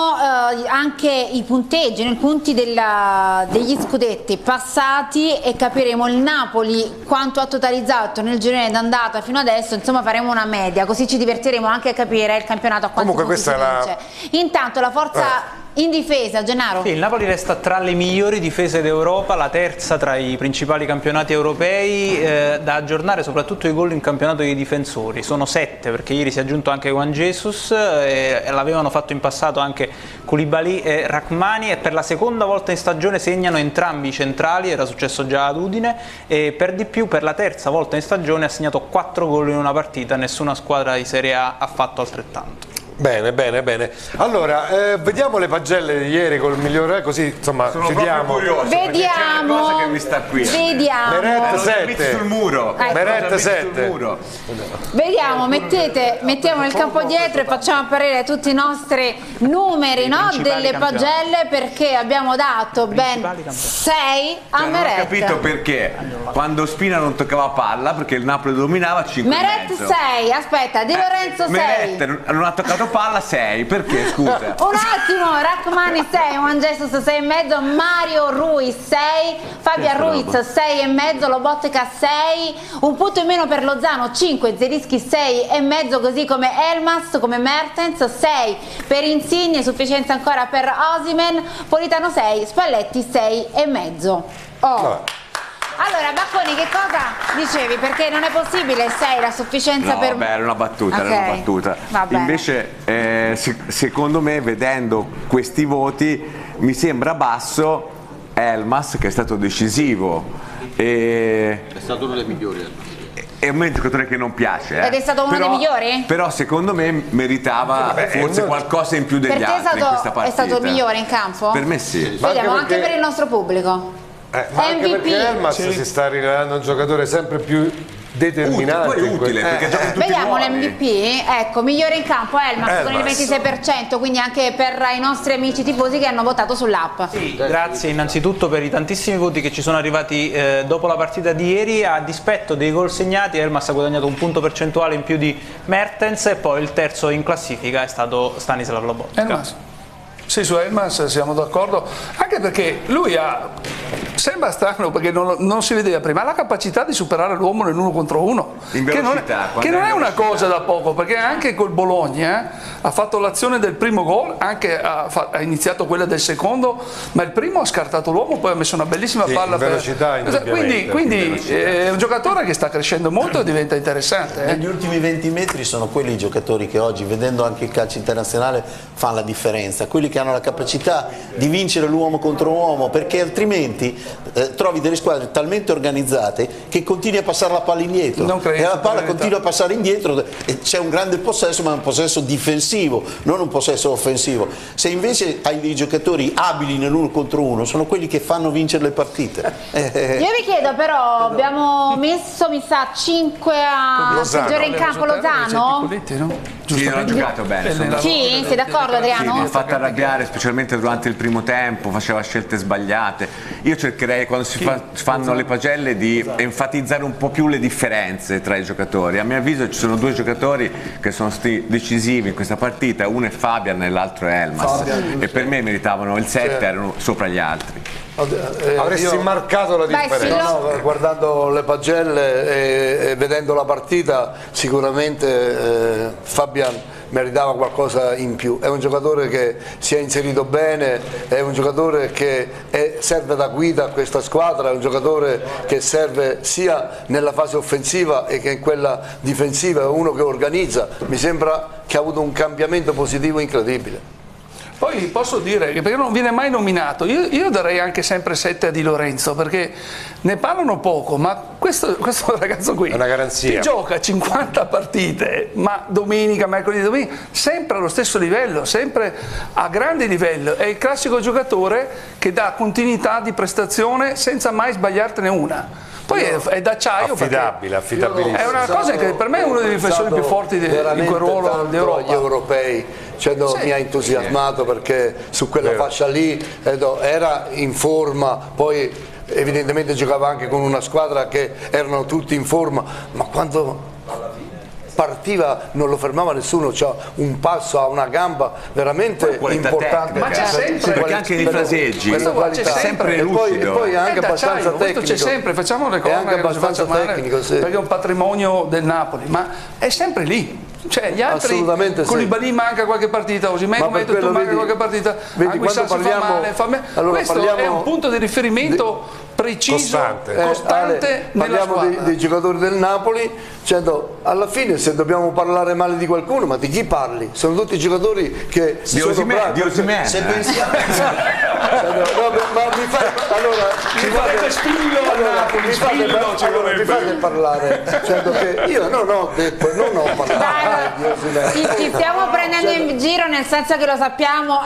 eh, anche i punteggi, i punti della- degli scudetti passati e capiremo il Napoli quanto ha totalizzato nel girone d'andata fino adesso, insomma faremo una media, così ci divertiremo anche a capire il campionato a quanti
Comunque
punti si
questa è la-
vince. Intanto la forza in difesa, Gennaro.
Sì, il Napoli resta tra le migliori difese d'Europa, la terza tra i principali campionati europei, eh, da aggiornare soprattutto i gol in campionato dei difensori, sono sette perché ieri si è aggiunto anche Juan Jesus eh, e l'avevano fatto in passato anche Koulibaly e Rachmani e per la seconda volta in stagione segnano entrambi i centrali, era successo già ad Udine e per di più per la terza volta in stagione ha segnato quattro gol in una partita, nessuna squadra di Serie A ha fatto altrettanto.
Bene, bene, bene. Allora, eh, vediamo le pagelle di ieri col migliore, così insomma
Sono
chiudiamo.
curioso, c'è
Vediamo.
una cosa che mi sta qui.
Vediamo.
Meret
L'ho già visto
7.
sul muro.
Ecco.
Meret
visto sul
7.
muro.
Vediamo, mettete, mettiamo il campo dietro e facciamo apparire tutti i nostri numeri no, delle
campionati.
pagelle perché abbiamo dato ben
Principali campionati.
6 a
Cioè, non ho
Meret.
capito perché quando Spina non toccava palla perché il Napoli dominava 5
Meret 6, aspetta, Di Lorenzo 6.
Meret non- non ha toccato palla 6 perché scusa
Un attimo, Rachmani 6, Juan Jesus 6 e mezzo, Mario Ruiz 6, Fabian
Che
Ruiz
roba.
6 e mezzo, Lobotka 6, un punto in meno per Lozano 5, Zelischi 6 e mezzo, così come Elmas, come Mertens 6 per Insigne, sufficienza ancora per Osimen, Politano 6, Spalletti 6 e mezzo. Oh. Allora, Bacconi, che cosa dicevi? Perché non è possibile 6 la sufficienza
No,
per...
vabbè, era una battuta, era
Ok,
una battuta. Invece, eh, se- secondo me, vedendo questi voti, mi sembra basso Elmas, che è stato decisivo. E...
È stato uno dei migliori.
È un giocatore che non piace. eh.
Ed è stato uno
Però-
dei migliori?
Però secondo me meritava
Vabbè,
forse qualcosa in più degli altri in questa
stato, è
partita.
stato il migliore in campo?
Per me sì.
Ma
Vediamo
anche
anche
perché-
per il nostro pubblico.
Eh, ma anche
MVP.
perché Elmas si sta rivelando un giocatore sempre più determinante.
Utile, utile, in tutti
Vediamo l'MVP, ecco, migliore in campo Elmas con il
Elmas.
26%, quindi anche per i nostri amici tifosi che hanno votato sull'app.
Grazie innanzitutto per i tantissimi voti che ci sono arrivati eh, dopo la partita di ieri. A dispetto dei gol segnati, Elmas ha guadagnato un punto percentuale in più di Mertens e poi il terzo in classifica è stato Stanislav Lobotka.
Elmas. Sì, su Elmas siamo d'accordo, anche perché lui ha, sembra strano perché non, non si vedeva prima, ha la capacità di superare l'uomo nell'uno contro uno,
In
che non,
velocità,
è, che
è
non è una cosa da poco, perché anche col Bologna eh, ha fatto l'azione del primo gol, anche ha, ha iniziato quella del secondo, ma il primo ha scartato l'uomo, poi ha messo una bellissima
Sì,
palla
in velocità,
per... Quindi,
indubbiamente,
quindi
in velocità.
è un giocatore che sta crescendo molto e diventa interessante. eh.
Negli ultimi 20 metri sono quelli i giocatori che oggi, vedendo anche il calcio internazionale, fanno la differenza, quelli che hanno la capacità di vincere l'uomo contro uomo, perché altrimenti eh, trovi delle squadre talmente organizzate che continui a passare la palla indietro e la palla continua a passare indietro e c'è un grande possesso, ma un possesso difensivo, non un possesso offensivo. Se invece hai dei giocatori abili nell'uno contro uno, sono quelli che fanno vincere le partite. Eh,
Io vi chiedo però, abbiamo messo mi sa 5 a peggiore in campo Lozano?
no?
Sì, non ha giocato bene.
Sì, sei d'accordo
Sì,
Adriano?
mi ha fatto arrabbiare specialmente durante il primo tempo, faceva scelte sbagliate. Io cercherei quando si fa- fanno le pagelle di enfatizzare un po' più le differenze tra i giocatori. A mio avviso ci sono due giocatori che sono stati decisivi in questa partita, uno è Fabian e l'altro è Elmas
Fabian,
e per me meritavano il 7,
Sì.
erano sopra gli altri.
Eh,
Avresti
io-
marcato la differenza.
No, no, guardando le pagelle e, e vedendo la partita sicuramente eh, Fabian meritava qualcosa in più, è un giocatore che si è inserito bene, è un giocatore che è- serve da guida a questa squadra, è un giocatore che serve sia nella fase offensiva che in quella difensiva, è uno che organizza, mi sembra che ha avuto un cambiamento positivo incredibile.
Poi posso dire che perché non viene mai nominato, io, io darei anche sempre 7 a Di Lorenzo perché ne parlano poco, ma questo, questo ragazzo qui
È una garanzia.
ti gioca 50 partite, ma domenica, mercoledì, domenica, sempre allo stesso livello, sempre a grande livello. È il classico giocatore che dà continuità di prestazione senza mai sbagliartene una. Poi è, è d'acciaio
Affidabile, affidabilissimo.
è una cosa che per me è uno dei difensori più forti di, di quel ruolo d'Europa.
agli europei cioè, no, mi ha entusiasmato perché su quella
Vero.
fascia lì eh, no, era in forma poi evidentemente giocava anche con una squadra che erano tutti in forma ma quando partiva non lo fermava nessuno c'ha un passo a una gamba veramente importante
tecnica. Ma c'è
Sì,
sempre.
sì,
Perché anche nei fraseggi
Questo c'è
qualità.
sempre
e poi, e poi è anche
È
abbastanza
questo
tecnico
c'è sempre, facciamo le cose
anche abbastanza
male,
tecnico sì.
perché è un patrimonio del Napoli, ma è sempre lì. Cioè gli altri,
Assolutamente sì.
Koulibaly manca qualche partita, Osimhen
Ma
come hai
per
detto manca
vedi-
qualche partita,
vedi,
Anguissa
quando
si fa
parliamo-
male, fa me-
allora
questo è un punto di riferimento preciso,
Costante.
Eh,
costante
Ale,
nella
parliamo dei, dei giocatori del Napoli, dicendo, alla fine se dobbiamo parlare male di qualcuno, ma di chi parli? Sono tutti giocatori che
Di
sono bravi.
di.
Se pensiamo...
Cioè, no, no, ma mi fai, allora, mi fate, allora, mi fate, allora, mi fate parlare, Cioè, io non ho detto, non ho parlato
Ti, ti stiamo prendendo in giro nel senso che lo sappiamo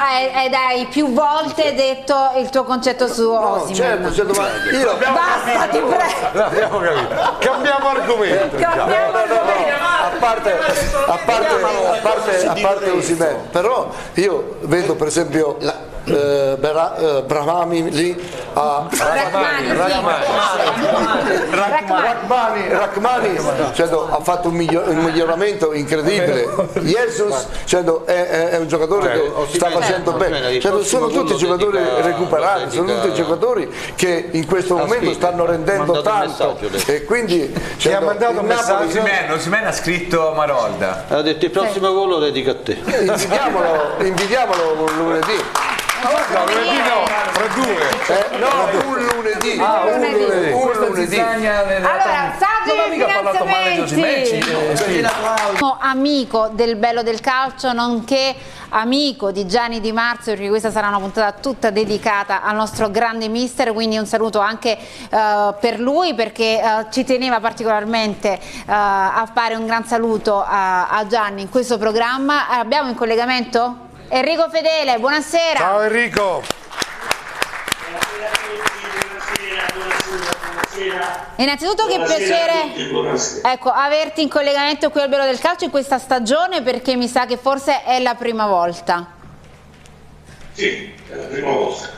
ed hai più volte detto il tuo concetto su
No, certo, certo, ma io
Basta, ti prego.
Cambiamo argomento.
Cambiamo
No, no, no, a parte, a parte, a parte, a parte Osimhen, però io vedo per esempio eh, eh, Brahmami lì a
Rachmani, sì.
Rachmani, Rachmani cioè, ha fatto un, miglio- un miglioramento incredibile Jesus cioè, è, è- è un giocatore che sta facendo bene Cioè, sono tutti giocatori recuperati sono tutti giocatori che in questo momento stanno rendendo tanto e quindi
Chi ha
cioè,
mandato un messaggio?
Osimhen ha scritto Marolda.
Ha detto il prossimo gol lo dedico a te.
invidiamolo, invidiamolo lunedì
No, lunedì no, fra due.
Eh, no, un lunedì,
Ah,
un
lunedì.
lunedì, un lunedì.
Allora,
male di
finanziamenti.
sì.
Sono amico del bello del calcio, nonché amico di Gianni Di Marzio, perché questa sarà una puntata tutta dedicata al nostro grande mister, quindi un saluto anche eh, per lui perché eh, ci teneva particolarmente eh, a fare un gran saluto a, a Gianni in questo programma. Abbiamo in collegamento Enrico Fedele, buonasera.
Ciao Enrico.
Innanzitutto che piacere ecco, averti in collegamento qui al Bello del Calcio in questa stagione perché mi sa che forse è la prima volta.
Sì, è la prima volta.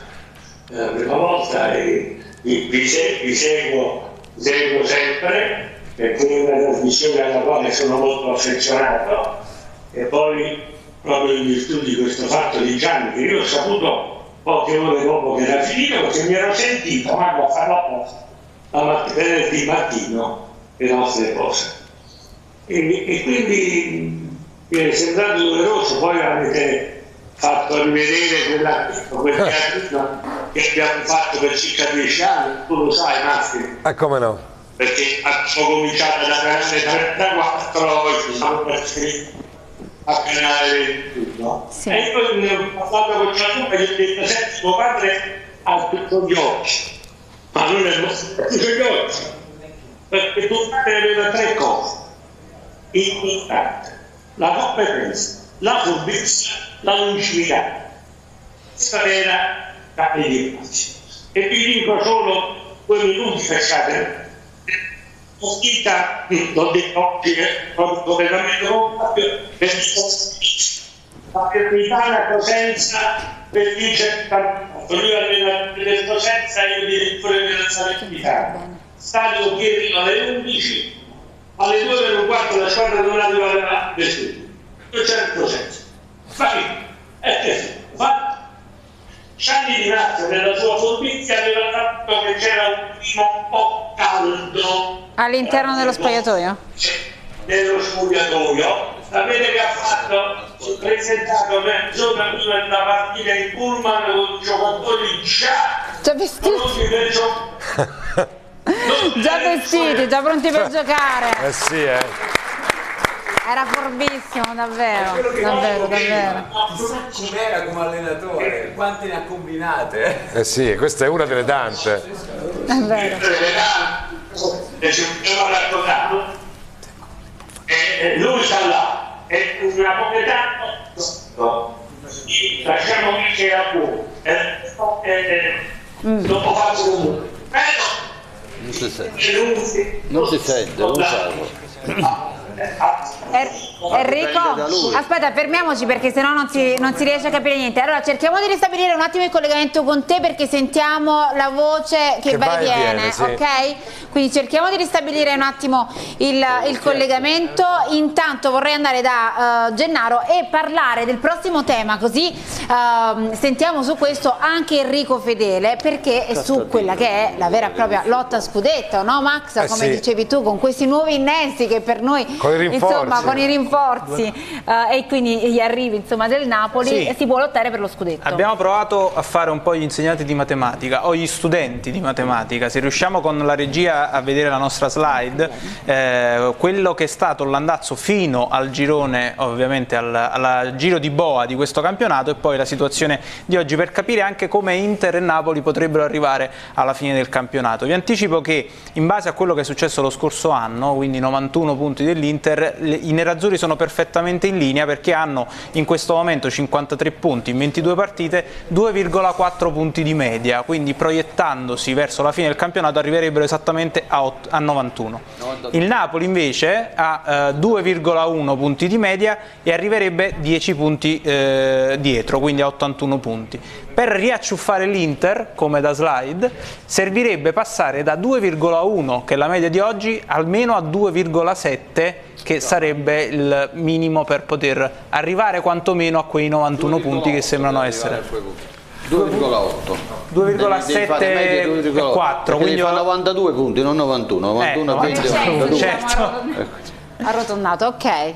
È la prima volta e vi, vi se- vi seguo, seguo sempre perché è una trasmissione alla quale sono molto affezionato e poi proprio in virtù di questo fatto di Gianni che io ho saputo poche ore dopo che era finito perché mi ero sentito ma a farlo apposta la matt- venerdì mattino le nostre cose. E, e quindi mi è sembrato doveroso poi avete fatto rivedere quella, quel teatrino che abbiamo fatto per circa dieci anni, tu lo sai Massimo,
Ah, come no?
perché abbiamo cominciato da canale 34 e ci siamo trasferiti a canale 21.
Sì.
E io parlato con Gianluca gli ho detto, senti, tuo padre ha tutto gli occhi, ma non è tutto gli occhi, perché tuo padre aveva tre cose importanti, la competenza, la furbizia, la lungimiranza. Questa era la meditazione. E vi dico solo due minuti per partita, l'ho detto proprio completamente contrario, per l'Italia Cosenza per vincere. Lui allenatore del Cosenza e io direttore della Salernitana. Stadio Pierino alle 11, alle 2 per un quarto la squadra non arriva nessuno. Non c'era il Cosenza. Fai, e che fa? Gianni Di Grazia nella sua furbizia aveva fatto che c'era un un po' caldo
All'interno dello spogliatoio?
nello spogliatoio. Sapete che ha fatto? Si è presentato mezz'ora prima della partita in pullman con i giocatori già
Già vestiti?
giocare.
Già vestiti, già pronti per giocare.
Eh sì, eh.
Era forbissimo, davvero, davvero, davvero.
Chissà com'era come allenatore, quante ne ha combinate.
Eh sì, questa è una delle tante.
È vero.
E ci abbiamo raccontato. E e lui sta là. E una poco lasciamo vincere a fuoco. E dopo faccio comunque.
Non si sente. Non si sente, non salvo.
Er- Enrico, aspetta, fermiamoci perché sennò non si, non si riesce a capire niente. Allora, cerchiamo di ristabilire un attimo il collegamento con te perché sentiamo la voce che,
Che
va e viene,
viene, sì.
ok? Quindi cerchiamo di ristabilire un attimo il, il collegamento. Intanto vorrei andare da eh, Gennaro e parlare del prossimo tema, così ehm, sentiamo su questo anche Enrico Fedele perché è su quella che è la vera e propria lotta a scudetto, no Max?
Eh
Come
sì.
dicevi tu, con questi nuovi innesti che per noi
Con i rinforzi.
insomma con i rinforzi eh, e quindi gli arrivi insomma, del Napoli
Sì.
e si può lottare per lo scudetto.
Abbiamo provato a fare un po' gli insegnanti di matematica o gli studenti di matematica. Se riusciamo con la regia a vedere la nostra slide, eh, quello che è stato l'andazzo fino al girone, ovviamente al, al giro di boa di questo campionato e poi la situazione di oggi per capire anche come Inter e Napoli potrebbero arrivare alla fine del campionato. Vi anticipo che in base a quello che è successo lo scorso anno, quindi 91 punti dell'Inter, le- i nerazzurri sono perfettamente in linea perché hanno in questo momento 53 punti in 22 partite, 2,4 punti di media, quindi proiettandosi verso la fine del campionato arriverebbero esattamente a, ott- a 91. Il Napoli invece ha eh, 2,1 punti di media e arriverebbe 10 punti eh, dietro, quindi a 81 punti. Per riacciuffare l'Inter, come da slide, servirebbe passare da 2,1, che è la media di oggi, almeno a 2,7, che sarebbe il minimo per poter arrivare quantomeno a quei 91 punti che sembrano essere.
2,8.
2,7
Devi fare media 2,8,
4,
perché
quindi
devi fare 92 punti, non 91. 91
Eh,
quindi
certo,
92.
certo.
Arrotondato, ok.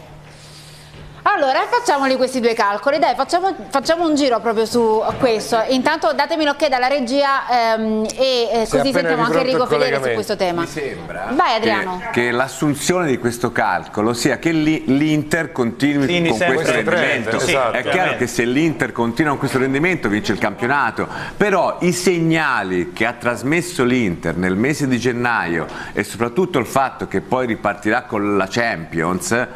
Allora, facciamoli questi due calcoli, dai, facciamo, facciamo un giro proprio su questo. Intanto datemi l'ok dalla regia ehm, e eh, così sentiamo anche Enrico Fedele su questo tema.
Mi sembra
Vai Adriano.
Che, che l'assunzione di questo calcolo sia che l'I- l'Inter continui
Quindi
con questo
questo trend,
rendimento.
sì,
è
ovviamente.
chiaro che se l'Inter continua con questo rendimento vince il campionato, però i segnali che ha trasmesso l'Inter nel mese di gennaio e soprattutto il fatto che poi ripartirà con la Champions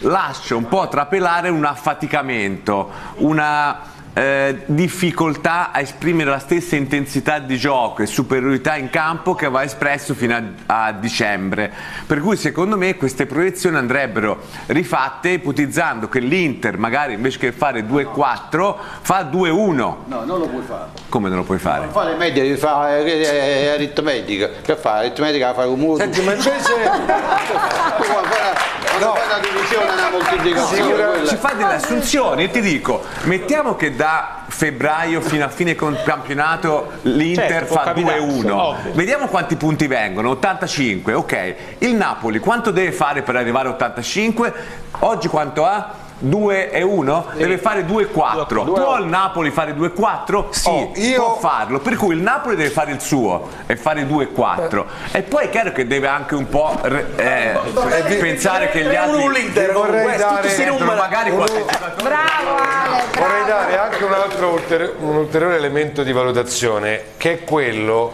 lascia un po' trapelare un affaticamento, una eh, difficoltà a esprimere la stessa intensità di gioco e superiorità in campo che aveva espresso fino a, a dicembre. Per cui secondo me queste proiezioni andrebbero rifatte ipotizzando che l'Inter magari invece che fare 2-4 fa 2-1.
No, non lo puoi fare.
Come non lo puoi fare?
Non fare media, devi fare eh, eh, aritmetica. Che fa? Aritmetica la fai con mutuo.
Senti, ma invece...
Fai una divisione, una moltiplicazione. quella-
Ci fa delle assunzioni e ti dico, mettiamo che da febbraio fino a fine campionato l'Inter
Certo,
fa
capitarsi,
2-1.
ovvio.
Vediamo quanti punti vengono, 85, ok. Il Napoli quanto deve fare per arrivare a 85? Oggi quanto ha? 2 e 1? Deve fare 2 e 4. Può il Napoli fare 2 e 4? Sì,
Oh, io-
può farlo. Per cui il Napoli deve fare il suo e fare 2 e 4. E poi è chiaro che deve anche un po' re- eh, pensare che gli altri
un leader,
vorrei
questo,
dare-
tutti questi numeri.
magari qualche
Bravo Ale,
Vorrei dare anche un altro ulteri- un ulteriore elemento di valutazione che è quello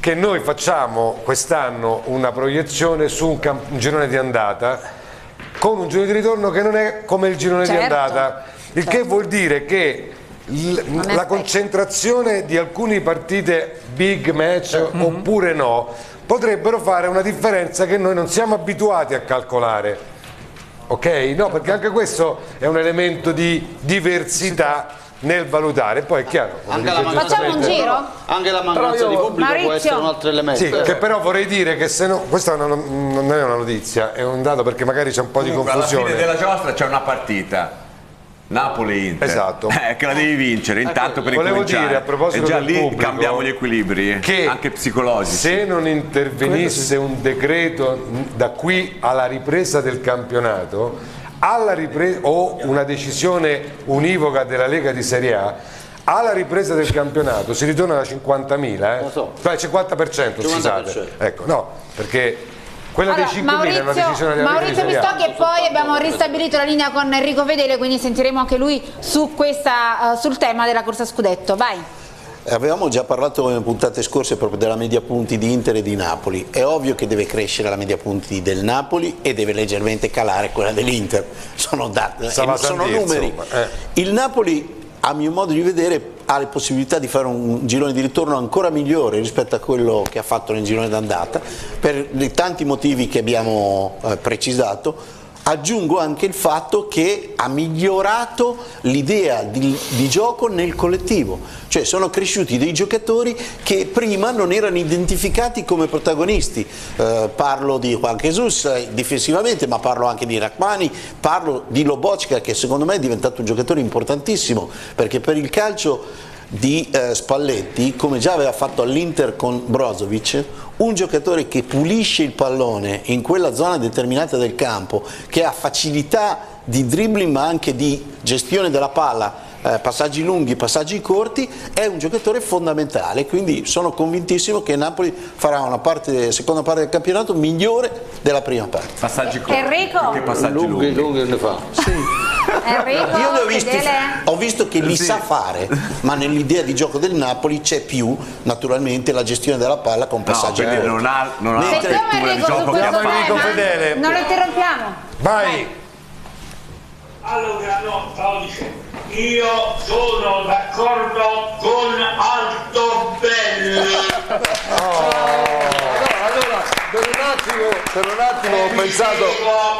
che noi facciamo quest'anno una proiezione su un, un girone di andata con un girone di ritorno che non è come il girone di
Certo,
andata, il che vuol dire che la concentrazione di alcune partite big match oppure no potrebbero fare una differenza che noi non siamo abituati a calcolare. Ok? No, perché anche questo è un elemento di diversità nel valutare. Poi è chiaro. come
Anche la
dice
mancanza-
Facciamo un giro?
Anche la mancanza di pubblico può
Maurizio.
essere un altro elemento.
Sì, che però vorrei dire che se no, questa non è una notizia, è un dato perché magari c'è un po' di
Comunque, alla
confusione.
fine della giostra c'è una partita. Napoli-Inter.
Esatto.
Eh, che la devi vincere intanto per
Volevo
incominciare.
dire, a proposito
e già
del
lì
pubblico,
cambiamo gli equilibri,
che
anche psicologici.
Se non intervenisse un decreto da qui alla ripresa del campionato, alla ripre- o una decisione univoca della Lega di Serie A, alla ripresa del campionato si ritorna da 50.000, eh? Cioè 50%, scusate.
50%.
Ecco, no, perché quella
Allora,
dei 5.000 è una decisione della Lega di
Maurizio. Pistocchi e poi abbiamo ristabilito la linea con Enrico Fedele, quindi sentiremo anche lui su questa, eh, sul tema della corsa scudetto. Vai.
Avevamo già parlato in puntate scorse proprio della media punti di Inter e di Napoli. È ovvio che deve crescere la media punti del Napoli e deve leggermente calare quella dell'Inter. Sono, dati,
Stava a
sono numeri.
insomma, eh.
Il Napoli, a mio modo di vedere, ha le possibilità di fare un girone di ritorno ancora migliore rispetto a quello che ha fatto nel girone d'andata, per i tanti motivi che abbiamo eh, precisato. Aggiungo anche il fatto che ha migliorato l'idea di, di gioco nel collettivo, cioè sono cresciuti dei giocatori che prima non erano identificati come protagonisti. Eh, parlo di Juan Jesus eh, difensivamente, ma parlo anche di Rachmani, parlo di Lobocca che secondo me è diventato un giocatore importantissimo perché per il calcio di eh, Spalletti, come già aveva fatto all'Inter con Brozovic, un giocatore che pulisce il pallone in quella zona determinata del campo, che ha facilità di dribbling ma anche di gestione della palla, eh, passaggi lunghi, passaggi corti, è un giocatore fondamentale, quindi sono convintissimo che Napoli farà una parte, seconda parte del campionato migliore della prima parte.
Passaggi
corti. Enrico?
Che passaggi
lunghi,
lunghi.
lunghi ne fa.
Enrico,
Io ne ho visti, ho visto che li
Sì.
sa fare, ma nell'idea di gioco del Napoli c'è più naturalmente la gestione della palla con
No,
passaggi
quindi
corti.
non ha, non ha
Mentre-
di
Enrico su
gioco che ha fatto.
Non lo interrompiamo.
Vai!
Allora, no, dicendo, io sono d'accordo con Altobelli.
Allora, per un attimo, per un attimo ho pensato,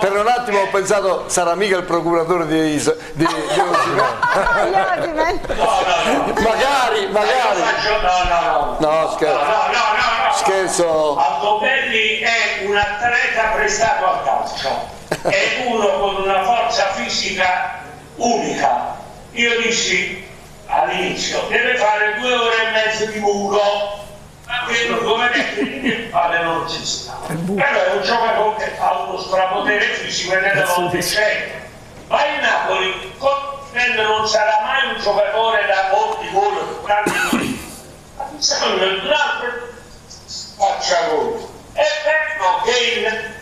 per un attimo ho pensato sarà mica il procuratore di, di, di magari, magari.
No, no, no.
No, scherzo. Scherzo.
Altobelli è un atleta prestato al calcio, è uno con una forza fisica unica. Io dissi all'inizio, deve fare due ore e mezzo di muro, ma quello come detto il fare non ci sta. Però è un giocatore che ha uno strapotere fisico e nelle volte c'è. Ma il Napoli non sarà mai un giocatore da molti gol, grandi Siamo in un altro faccia gol. È vero che il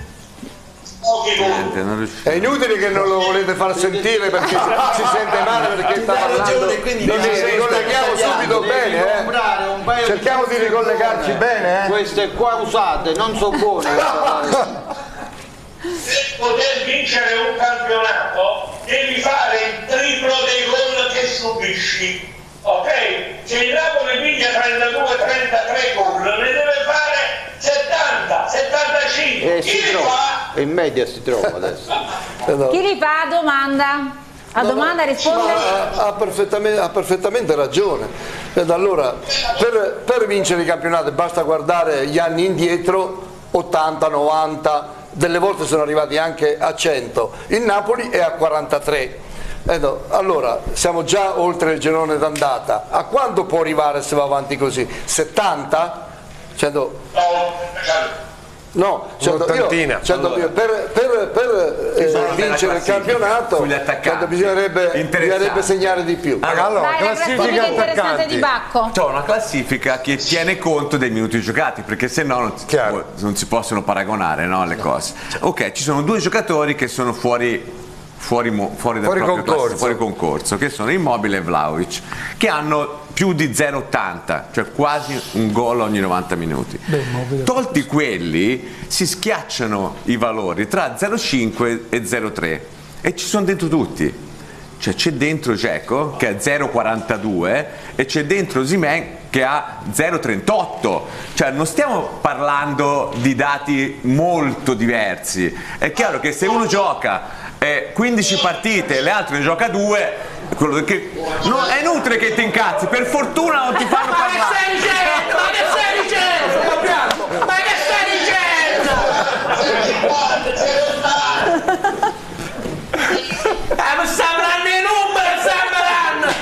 non.
È inutile che non lo volete far sentire perché si sente male perché sta parlando. Noi ci ricolleghiamo subito bene, eh. Cerchiamo di ricollegarci bene, eh.
Queste qua usate non sono buone.
per poter vincere un campionato devi fare il triplo dei gol che subisci. Ok? Se il Napoli piglia 32-33 gol, ne deve fare 70, 75.
E si
Chi li
trova,
fa?
in media si trova adesso.
Chi li fa a domanda? A domanda risponde?
Ma ha, ha perfettamente, ha perfettamente ragione. Ed allora, per, per vincere i campionati basta guardare gli anni indietro, 80, 90, delle volte sono arrivati anche a 100. Il Napoli è a 43. Ed oh, allora, siamo già oltre il girone d'andata. A quanto può arrivare se va avanti così? 70? 100? No, cento- io-
Un'ottantina.
cento-
Allora.
per, per- per, eh, vincere il
classifica,
campionato bisognerebbe, bisognerebbe segnare di più.
Allora,
Dai, la classifica interessante di Bacco.
C'è una classifica che tiene conto dei minuti giocati, perché se no non, si può- non si possono paragonare no, le cose. Ok, ci sono due giocatori che sono fuori, fuori, fuori dal
Fuori
proprio
concorso.
classe- fuori concorso, che sono Immobile e Vlaovic, che hanno più di 0,80, cioè quasi un gol ogni 90 minuti. Tolti quelli, si schiacciano i valori tra 0,5 e 0,3 e ci sono dentro tutti. Cioè c'è dentro Geco che ha 0,42 e c'è dentro Simen che ha 0,38. Cioè non stiamo parlando di dati molto diversi. È chiaro che se uno gioca eh, 15 partite e le altre ne gioca 2, quello che, no, è inutile che ti incazzi, per fortuna non ti fanno
Ma che
parlare.
stai dicendo? Ma che stai dicendo? Ma che stai dicendo? Eh, mi stavano i numeri, stavano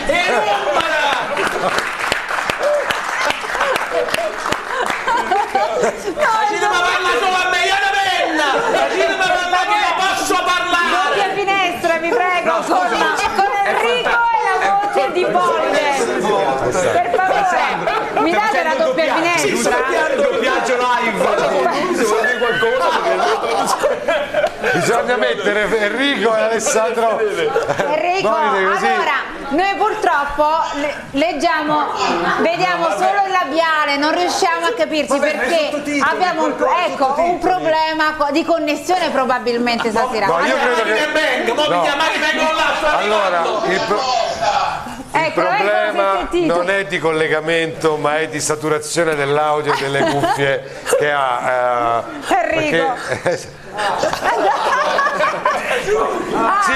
i numeri! Facete mi parla solo a me, io ne venna! Facete mi parla che io posso parlare!
Doppia finestra, prego, con, con Enrico e la voce di Bolle. Per favore, mi date la doppia finestra?
doppiaggio
Bisogna mettere Enrico e Alessandro.
Enrico, allora, noi purtroppo le- leggiamo, vediamo solo il labiale, non riusciamo a capirci perché abbiamo un, ecco, un problema co- di connessione probabilmente stasera.
No, io credo che.
Mo mi
no.
là, sto
Allora, il, pro- il
Ecco,
problema
ecco, sentito.
non è di collegamento, ma è di saturazione dell'audio e delle cuffie che ha. eh,
Enrico.
perché- sì,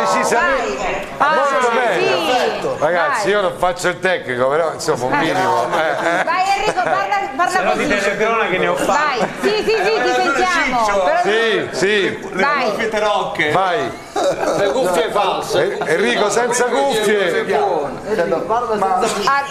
decisamente.
Ah,
Molto bene.
sì.
Ragazzi,
Vai.
io non faccio il tecnico, però insomma un minimo. eh, eh.
Vai Enrico, parla, parla
Se no di
così.
telecrona che ne ho
Vai, sì, sì, sì, ti sentiamo. Però-
Sì, sì.
Vai.
tarocche.
Vai.
Le cuffie false.
Eh, Enrico senza cuffie.
Ah,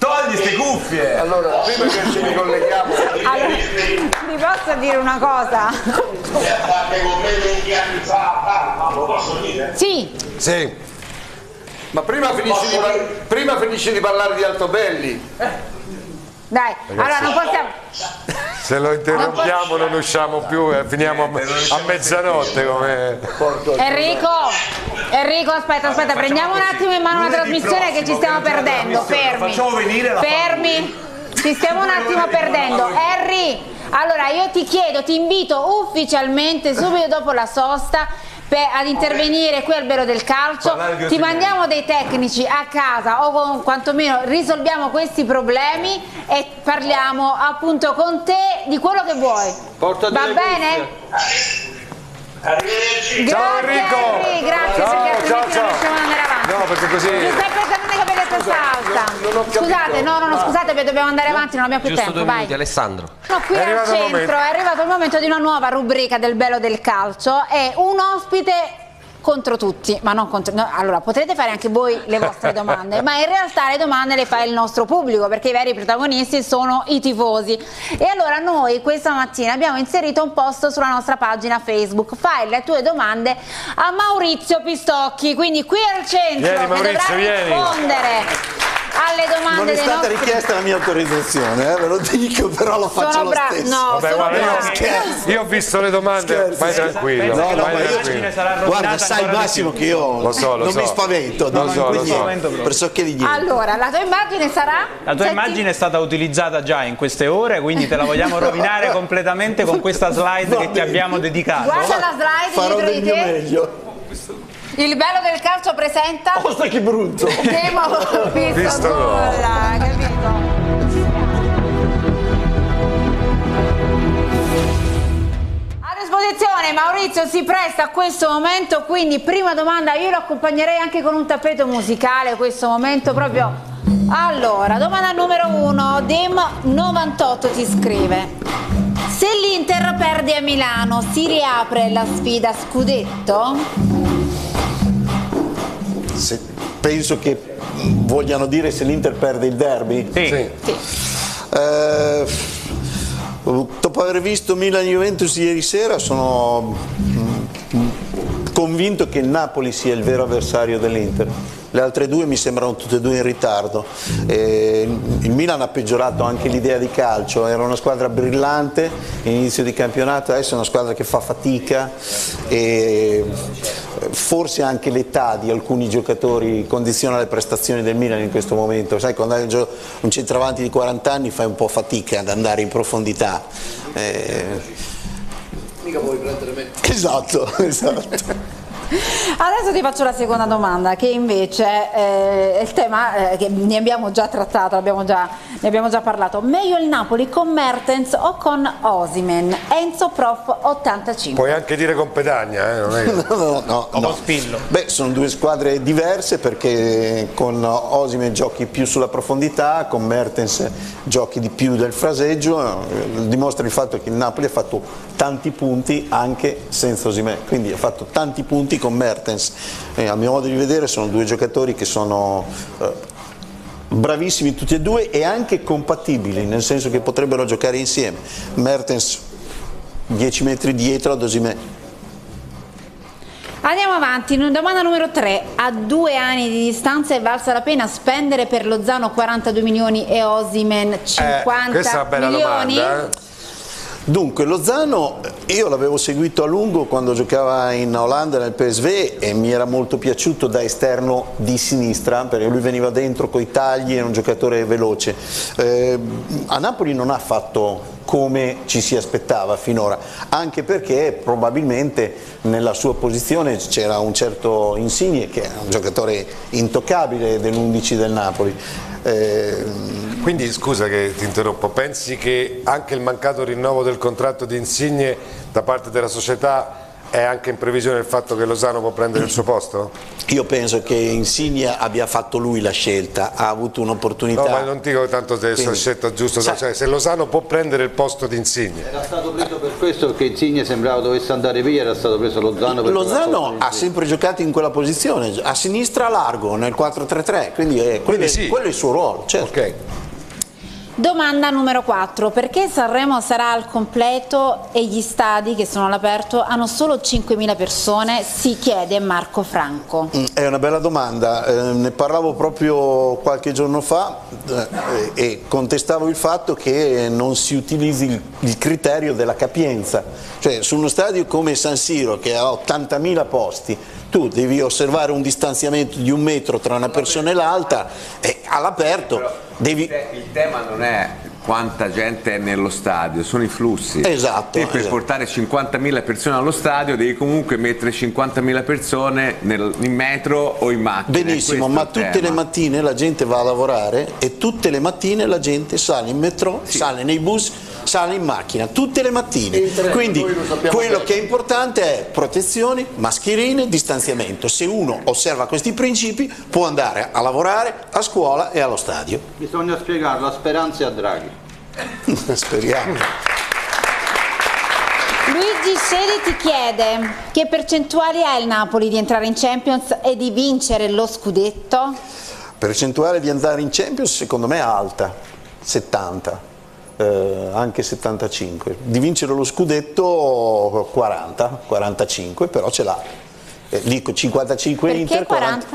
Togli ste cuffie!
Allora, prima che ci ricolleghiamo,
allora, vi posso dire una cosa?
Fatte con me 20 anni fa, ma lo posso dire?
Sì,
Sì.
ma prima finisci, di, prima finisci di parlare di Altobelli.
Dai, allora non possiamo...
Se lo interrompiamo non usciamo più e finiamo a, a mezzanotte come.
Enrico, Enrico, aspetta, aspetta, prendiamo un attimo in mano la trasmissione che ci stiamo perdendo. Fermi.
Facciamo venire la
Fermi. Ci stiamo un attimo perdendo. Harry, allora io ti chiedo, ti invito ufficialmente subito dopo la sosta per- ad intervenire qui al Vero del Calcio. Ti mandiamo dei tecnici a casa o con- quantomeno risolviamo questi problemi e parliamo appunto con te di quello che vuoi.
Portati
Va bene?
Arrivederci.
Ciao
Grazie
Enrico!
Henry, grazie
Ciao,
perché
ciao,
altrimenti non
ciao.
riusciamo ad andare avanti.
No, perché così.
Che vedete salta. Scusate, no, no, no, scusate, perché dobbiamo andare avanti, non abbiamo più
Giusto
tempo,
due
vai.
minuti, Alessandro.
No, qui
È
al centro è arrivato il momento di una nuova rubrica del bello del calcio e un ospite contro tutti, ma non contro no, allora potrete fare anche voi le vostre domande, ma in realtà le domande le fa il nostro pubblico perché i veri protagonisti sono i tifosi. E allora noi questa mattina abbiamo inserito un post sulla nostra pagina Facebook. Fai le tue domande a Maurizio Pistocchi, quindi qui al centro
Vieni,
che
Maurizio,
dovrà
vieni.
rispondere alle domande
Non è stata
nostri
richiesta la mia autorizzazione, eh, ve lo dico, però lo faccio
Sono
lo stesso.
no,
Vabbè, guarda, io, io ho visto le domande,
Scherzi,
vai tranquillo.
No, no,
vai tranquillo.
Guarda, sai Massimo che io
Lo so, lo
non
so.
mi spavento,
Lo so, lo so.
pressoché di niente.
Allora, la tua immagine sarà?
La tua
Senti-
immagine è stata utilizzata già in queste ore, quindi te la vogliamo rovinare completamente con questa slide che ti abbiamo dedicato.
Guarda la slide
Farò del
di
mio meglio.
Il bello del calcio presenta
Oh, sai che brutto.
Temo
Visto
visto nulla, capito? A disposizione Maurizio si presta a questo momento, quindi prima domanda io lo accompagnerei anche con un tappeto musicale, questo momento proprio. Allora, domanda numero uno, Dem98 ti scrive. Se l'Inter perde a Milano, si riapre la sfida scudetto?
Se- penso che vogliano dire se l'Inter perde il derby.
Sì.
Eh, dopo aver visto Milan-Juventus ieri sera sono mm, convinto che il Napoli sia il vero avversario dell'Inter. Le altre due mi sembrano tutte e due in ritardo. Eh, il Milan ha peggiorato anche l'idea di calcio, era una squadra brillante inizio di campionato, adesso è una squadra che fa fatica e forse anche l'età di alcuni giocatori condiziona le prestazioni del Milan in questo momento. Sai, quando hai un centravanti di 40 anni fai un po' fatica ad andare in profondità. Eh,
mica puoi prendere me.
Esatto, esatto.
Adesso ti faccio la seconda domanda, che invece eh, è il tema eh, che ne abbiamo già trattato, abbiamo già, ne abbiamo già parlato. Meglio il Napoli con Mertens o con Osimen? Enzo Prof 85.
Puoi anche dire con Pedagna, eh? non è.
No, no, no, no. Beh, sono due squadre diverse perché con Osime giochi più sulla profondità, con Mertens giochi di più del fraseggio, dimostra il fatto che il Napoli ha fatto tanti punti anche senza Osime, quindi ha fatto tanti punti con Mertens. E a mio modo di vedere sono due giocatori che sono eh, bravissimi tutti e due e anche compatibili, nel senso che potrebbero giocare insieme. Mertens 10 metri dietro ad Osimè.
Andiamo avanti, domanda numero 3. A due anni di distanza è valsa la pena spendere per Lozano 42 milioni e Osimen 50
Eh, questa è una bella
milioni?
domanda, eh. Dunque, Lozano io l'avevo seguito a lungo quando giocava in Olanda nel PSV e mi era molto piaciuto da esterno di sinistra perché lui veniva dentro coi tagli, era un giocatore veloce. Eh, a Napoli non ha fatto come ci si aspettava finora, anche perché probabilmente nella sua posizione c'era un certo Insigne che è un giocatore intoccabile dell'11 del Napoli. Eh,
Quindi scusa che ti interrompo, pensi che anche il mancato rinnovo del contratto di Insigne da parte della società è anche in previsione del fatto che Lozano può prendere il suo posto?
Io penso che Insigne abbia fatto lui la scelta, ha avuto un'opportunità.
No, ma non dico tanto se è
Quindi-
scelta giusta,
Sa-
cioè se Lozano può prendere il posto di Insigne.
Era stato preso per questo che Insigne sembrava dovesse andare via, era stato preso Lozano per
Lozano ha sempre giocato in quella posizione, a sinistra largo nel 4-3-3, quindi, è, quello, è- quello è il suo ruolo. Certo.
Domanda numero 4. Perché Sanremo sarà al completo e gli stadi che sono all'aperto hanno solo 5.000 persone? Si chiede Marco Franco.
Mm, È una bella domanda, eh, ne parlavo proprio qualche giorno fa eh, e contestavo il fatto che non si utilizzi il, il criterio della capienza, cioè su uno stadio come San Siro che ha 80.000 posti tu devi osservare un distanziamento di un metro tra una persona e l'altra e all'aperto devi...
Il tema non è quanta gente è nello stadio, sono i flussi.
Esatto,
Te per
esatto.
portare 50.000 persone allo stadio devi comunque mettere 50.000 persone nel- in metro o in macchina.
Benissimo, ma tutte le
tema.
mattine la gente va a lavorare e tutte le mattine la gente sale in metro, sale nei bus, sale in macchina, tutte le mattine. Quindi quello
bene.
che è importante è protezioni, mascherine, distanziamento. Se uno osserva questi principi può andare a lavorare, a scuola e allo stadio.
Bisogna spiegarlo a Speranza e a Draghi.
Speriamo.
Luigi Scedi ti chiede che percentuali ha il Napoli di entrare in Champions e di vincere lo scudetto?
Percentuale di andare in Champions secondo me è alta, 70, eh, anche 75. Di vincere lo scudetto 40, 45, però ce l'ha. Eh, dico 55
Perché
Inter,
40?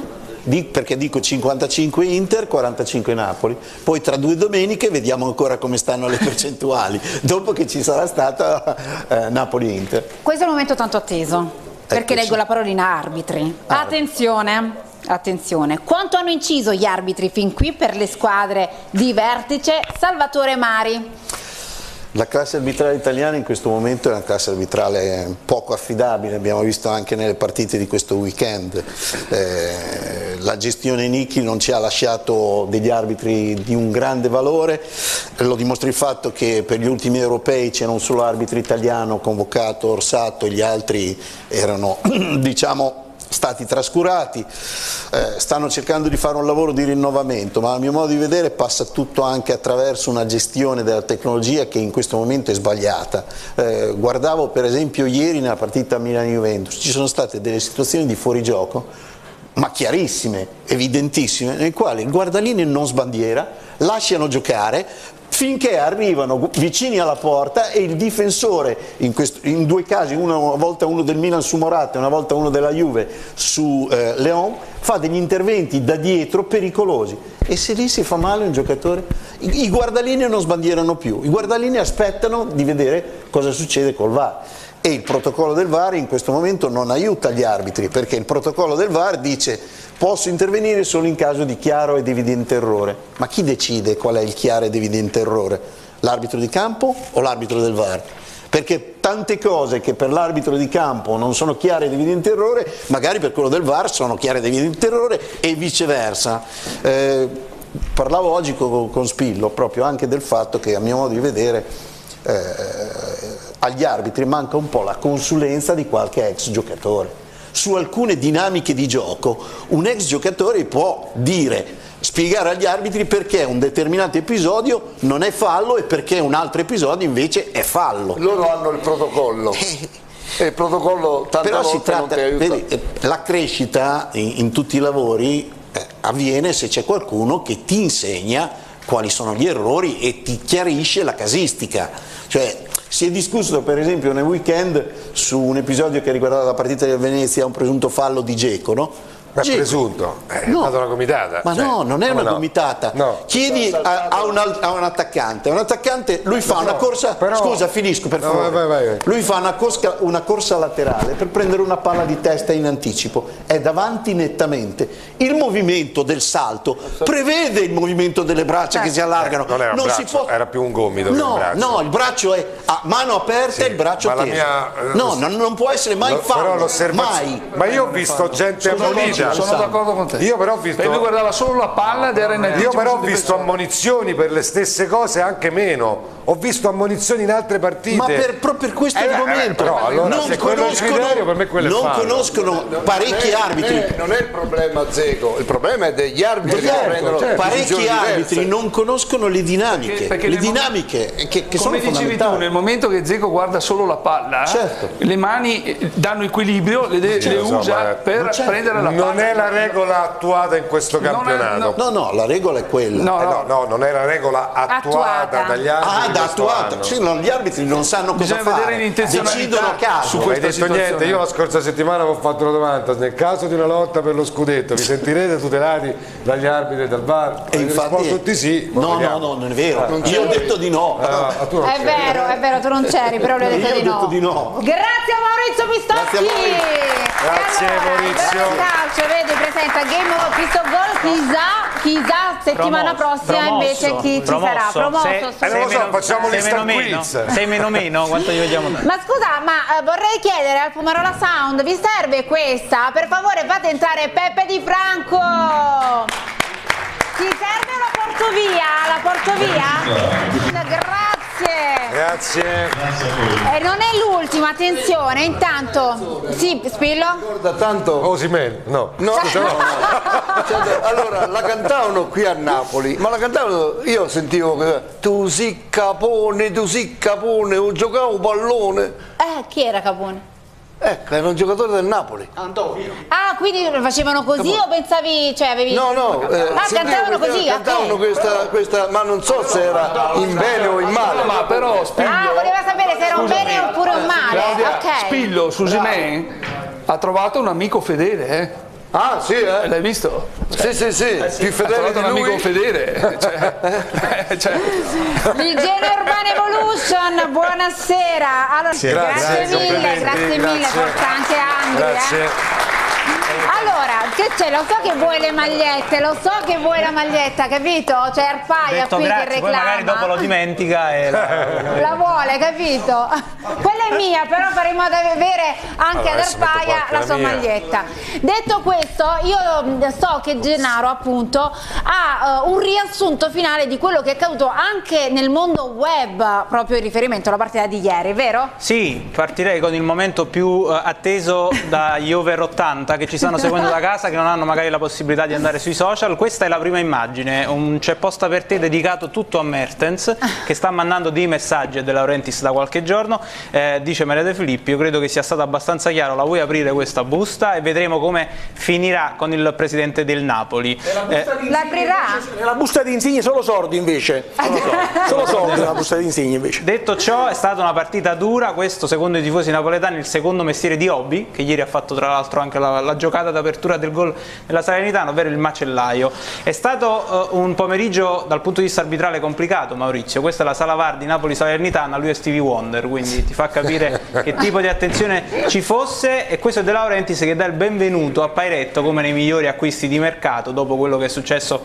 Di- perché dico 55 Inter, 45 Napoli. Poi tra due domeniche vediamo ancora come stanno le percentuali, dopo che ci sarà stata eh, Napoli-Inter.
Questo è il momento tanto atteso, perché
Eccoci.
leggo la parolina arbitri. Attenzione, attenzione. Quanto hanno inciso gli arbitri fin qui per le squadre di vertice? Salvatore Mari.
La classe arbitrale italiana in questo momento è una classe arbitrale poco affidabile, abbiamo visto anche nelle partite di questo weekend. Eh, la gestione Nicchi non ci ha lasciato degli arbitri di un grande valore, lo dimostra il fatto che per gli ultimi europei c'era un solo arbitro italiano convocato, Orsato, gli altri erano diciamo stati trascurati, eh, stanno cercando di fare un lavoro di rinnovamento, ma a mio modo di vedere passa tutto anche attraverso una gestione della tecnologia che in questo momento è sbagliata. Eh, guardavo per esempio ieri nella partita Milan-Juventus, ci sono state delle situazioni di fuorigioco ma chiarissime, evidentissime, nel quale il guardaline non sbandiera, lasciano giocare finché arrivano vicini alla porta e il difensore, in, questo- in due casi, una volta uno del Milan su Morata e una volta uno della Juve su eh, Leon, fa degli interventi da dietro pericolosi. E se lì si fa male un giocatore? I, i guardalini non sbandierano più, i guardalini aspettano di vedere cosa succede col VAR e il protocollo del VAR in questo momento non aiuta gli arbitri perché il protocollo del VAR dice posso intervenire solo in caso di chiaro ed evidente errore. Ma chi decide qual è il chiaro ed evidente errore? L'arbitro di campo o l'arbitro del VAR? perché tante cose che per l'arbitro di campo non sono chiare ed evidente errore, magari per quello del VAR sono chiare ed evidente errore e viceversa. Eh, parlavo oggi con, con Spillo proprio anche del fatto che a mio modo di vedere eh, agli arbitri manca un po' la consulenza di qualche ex giocatore. Su alcune dinamiche di gioco un ex giocatore può dire spiegare agli arbitri perché un determinato episodio non è fallo e perché un altro episodio invece è fallo.
Loro hanno il protocollo. E il protocollo tante
Però si tratta, vedi, eh, la crescita in, in tutti i lavori eh, avviene se c'è qualcuno che ti insegna quali sono gli errori e ti chiarisce la casistica. Cioè, si è discusso per esempio nel weekend su un episodio che riguardava la partita del Venezia, un presunto fallo di Geco, no?
Ma
Geco.
presunto, è
No.
stata una comitata.
Ma
cioè,
no, non è una
no?
gomitata.
No.
Chiedi a, a un, a un attaccante, un attaccante lui fa una corsa, scusa finisco per
No,
favore,
vai, vai, vai.
lui fa una corsa, una corsa laterale per prendere una palla di testa in anticipo, è davanti nettamente, il movimento del salto prevede il movimento delle braccia che si allargano,
Non era
non
braccio,
si può...
era più un gomito che un
No,
braccio.
no, il braccio è a mano aperta e il braccio teso.
mia, eh,
no, non, non può essere mai
Lo- però
fallo,
l'osservazione-
mai.
Ma io ho visto gente ammonita.
D'accordo- sono d'accordo con te.
Io però ho visto
E lui guardava solo la palla ed era in
Io però ho visto ammonizioni per le stesse cose, anche meno. Ho visto ammonizioni in altre partite.
Ma per, proprio per questo
Eh, beh,
argomento
però, allora,
non, conoscono,
criterio, per me quello è
non conoscono parecchi
Non è-
arbitri.
Non è, non è il problema Zeco, il problema è degli arbitri che
Certo,
prendono
certo. parecchi
diverse.
arbitri non conoscono le dinamiche,
Perché- perché
le
nel mom-
dinamiche che, che sono
Come dicevi tu, nel momento che Zeco guarda solo la palla,
Certo.
le mani eh, danno equilibrio, le, de- le
so,
usa
ma-
per
certo.
prendere la palla.
Non è la regola attuata in questo
Non è-
campionato.
No, no, la regola è quella.
No,
Eh, no, no, non è la regola attuata,
Attuata.
dagli altri. Di
da
questo
attuata. Sì, no, gli arbitri non sanno cosa
Bisogna vedere
fare.
l'intenzionalità
Decidono a caso.
su
Non hai
questa
detto
situazione.
niente, io la scorsa settimana avevo fatto una domanda, nel caso di una lotta per lo scudetto vi sentirete tutelati dagli arbitri e dal VAR?
E infatti,
tutti sì,
no, no, no, non è vero. Io ho detto di no.
Ah, non
È vero, è vero, tu non c'eri, però lui ha detto
Io ho
di no.
detto di no.
Grazie a Maurizio Pistocchi.
Grazie a voi.
Grazie,
allora,
Maurizio.
calcio, vedi, presenta Game of Pistol Goal, chissà, settimana
Promosso,
prossima invece chi ci sarà. Promosso,
Se-.
Eh, non so, facciamo l'instant
meno meno,
quiz.
sei meno meno, quanto gli vediamo dare?
Ma scusa, ma eh, vorrei chiedere al Fumarola Sound, vi serve questa? Per favore fate entrare Peppe Di Franco! Ti serve la porto via? La porto via? Grazie!
Grazie.
E non è l'ultima, attenzione, intanto. Sì, Spillo?
Guarda tanto.
Osimen, no.
No,
Scusa, no.
Cioè, allora la cantavano qui a Napoli, ma la cantavano, io sentivo che tu si capone, tu si capone, ho giocato un pallone.
Eh, chi era Capone?
Ecco, era un giocatore del Napoli.
Ah, quindi lo facevano così o pensavi, cioè avevi...
No, no, eh,
ah, cantavano
questa-
così,
cantavano
ok.
questa, questa, ma non so se era in bene o in male.
Ma però Spiglio,
Ah, voleva sapere se era un bene oppure un male,
Claudia,
ok.
Spiglio su Simen ha trovato un amico fedele, eh?
Ah, sì, eh?
L'hai visto?
Sì, sì, sì, più fedele di
un amico
lui.
fedele. Cioè, eh, cioè,
L'igiene Urban Evolution, buonasera. Allora,
Sì,
grazie,
grazie,
mille, grazie mille,
grazie.
forza anche Andri. eh.
Grazie.
Allora, che c'è? Lo so che vuoi le magliette, lo so che vuoi la maglietta, capito? C'è Arpaia qui
grazie,
che
poi magari dopo lo
reclama.
dimentica e la-
La vuole, capito? Quella è mia, però faremo ad avere anche
Allora,
ad Arpaia la sua
mia.
maglietta. Detto questo, io so che Gennaro appunto ha eh, un riassunto finale di quello che è accaduto anche nel mondo web, proprio in riferimento alla partita di ieri, vero?
Sì, partirei con il momento più eh, atteso dagli over 80 che ci stanno seguendo da casa, che non hanno magari la possibilità di andare sui social. Questa è la prima immagine, un c'è posta per te dedicato tutto a Mertens, che sta mandando dei messaggi a De Laurentiis da qualche giorno. Eh, dice Maria De Filippi, io credo che sia stato abbastanza chiaro, la vuoi aprire questa busta e vedremo come finirà con il presidente del Napoli. Eh,
L'aprirà?
Nella busta di insigne solo sordi invece. Solo sordi nella busta di insigne invece.
Detto ciò, è stata una partita dura, questo secondo i tifosi napoletani il secondo mestiere di Hobby, che ieri ha fatto tra l'altro anche la, la giocata d'apertura del gol della Salernitana, ovvero il macellaio. È stato eh, un pomeriggio dal punto di vista arbitrale complicato, Maurizio. Questa è la sala VAR di Napoli-Salernitana, lui è Stevie Wonder, quindi ti fa capire capire che tipo di attenzione ci fosse e questo è De Laurentiis che dà il benvenuto a Pairetto come nei migliori acquisti di mercato dopo quello che è successo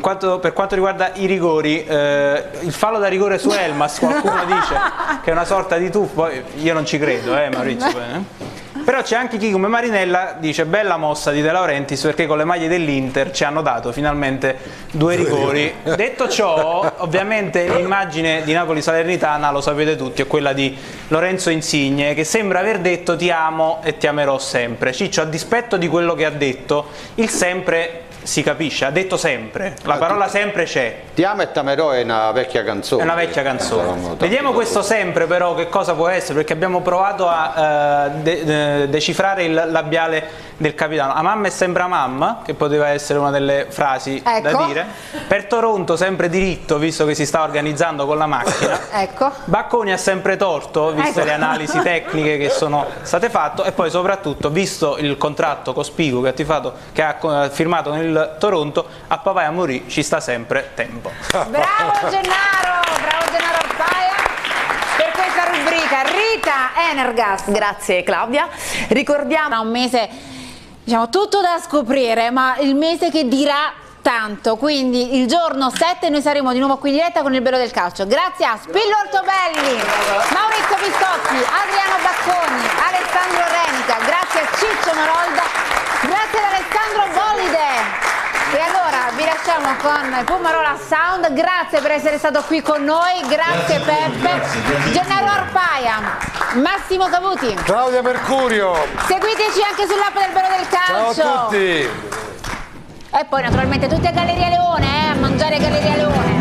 quanto, per quanto riguarda i rigori, eh, il fallo da rigore su Elmas, qualcuno dice che è una sorta di tuffo, io non ci credo, eh, Maurizio. Eh? Però c'è anche chi come Marinella dice bella mossa di De Laurentiis perché con le maglie dell'Inter ci hanno dato finalmente due rigori. Detto ciò, ovviamente l'immagine di Napoli Salernitana, lo sapete tutti, è quella di Lorenzo Insigne che sembra aver detto ti amo e ti amerò sempre. Ciccio, a dispetto di quello che ha detto, il sempre si capisce, ha detto sempre, la parola sempre c'è.
Ti amo e t'amerò è una vecchia canzone.
È una vecchia canzone. Vediamo questo sempre però che cosa può essere, perché abbiamo provato a uh, de de decifrare il labiale del capitano. A mamma è sembra mamma, che poteva essere una delle frasi ecco. da dire. Per Toronto sempre diritto, visto che si sta organizzando con la macchina.
ecco.
Bacconi ha sempre torto, viste ecco. le analisi tecniche che sono state fatte e poi soprattutto, visto il contratto cospicuo che ha, tifato, che ha firmato nel Toronto, a Papaya Morì ci sta sempre tempo.
Bravo Gennaro, bravo Gennaro Arpaia per questa rubrica. Rita Energas.
Grazie Claudia. Ricordiamo
un mese diciamo tutto da scoprire, ma il mese che dirà tanto, quindi il giorno 7 noi saremo di nuovo qui in diretta con il bello del calcio. Grazie a Spillo Ortobelli, Maurizio Piscotti, Adriano Bacconi, Alessandro Renica, grazie a Ciccio ad Alessandro Bolide. E allora vi lasciamo con Pumarola Sound, grazie per essere stato qui con noi, grazie, grazie Peppe, grazie, grazie. Gennaro Arpaia, Massimo Cavuti,
Claudia Mercurio,
seguiteci anche sull'app del Bello del Calcio.
Ciao a tutti.
E poi naturalmente tutti a Galleria Leone, eh, a mangiare Galleria Leone.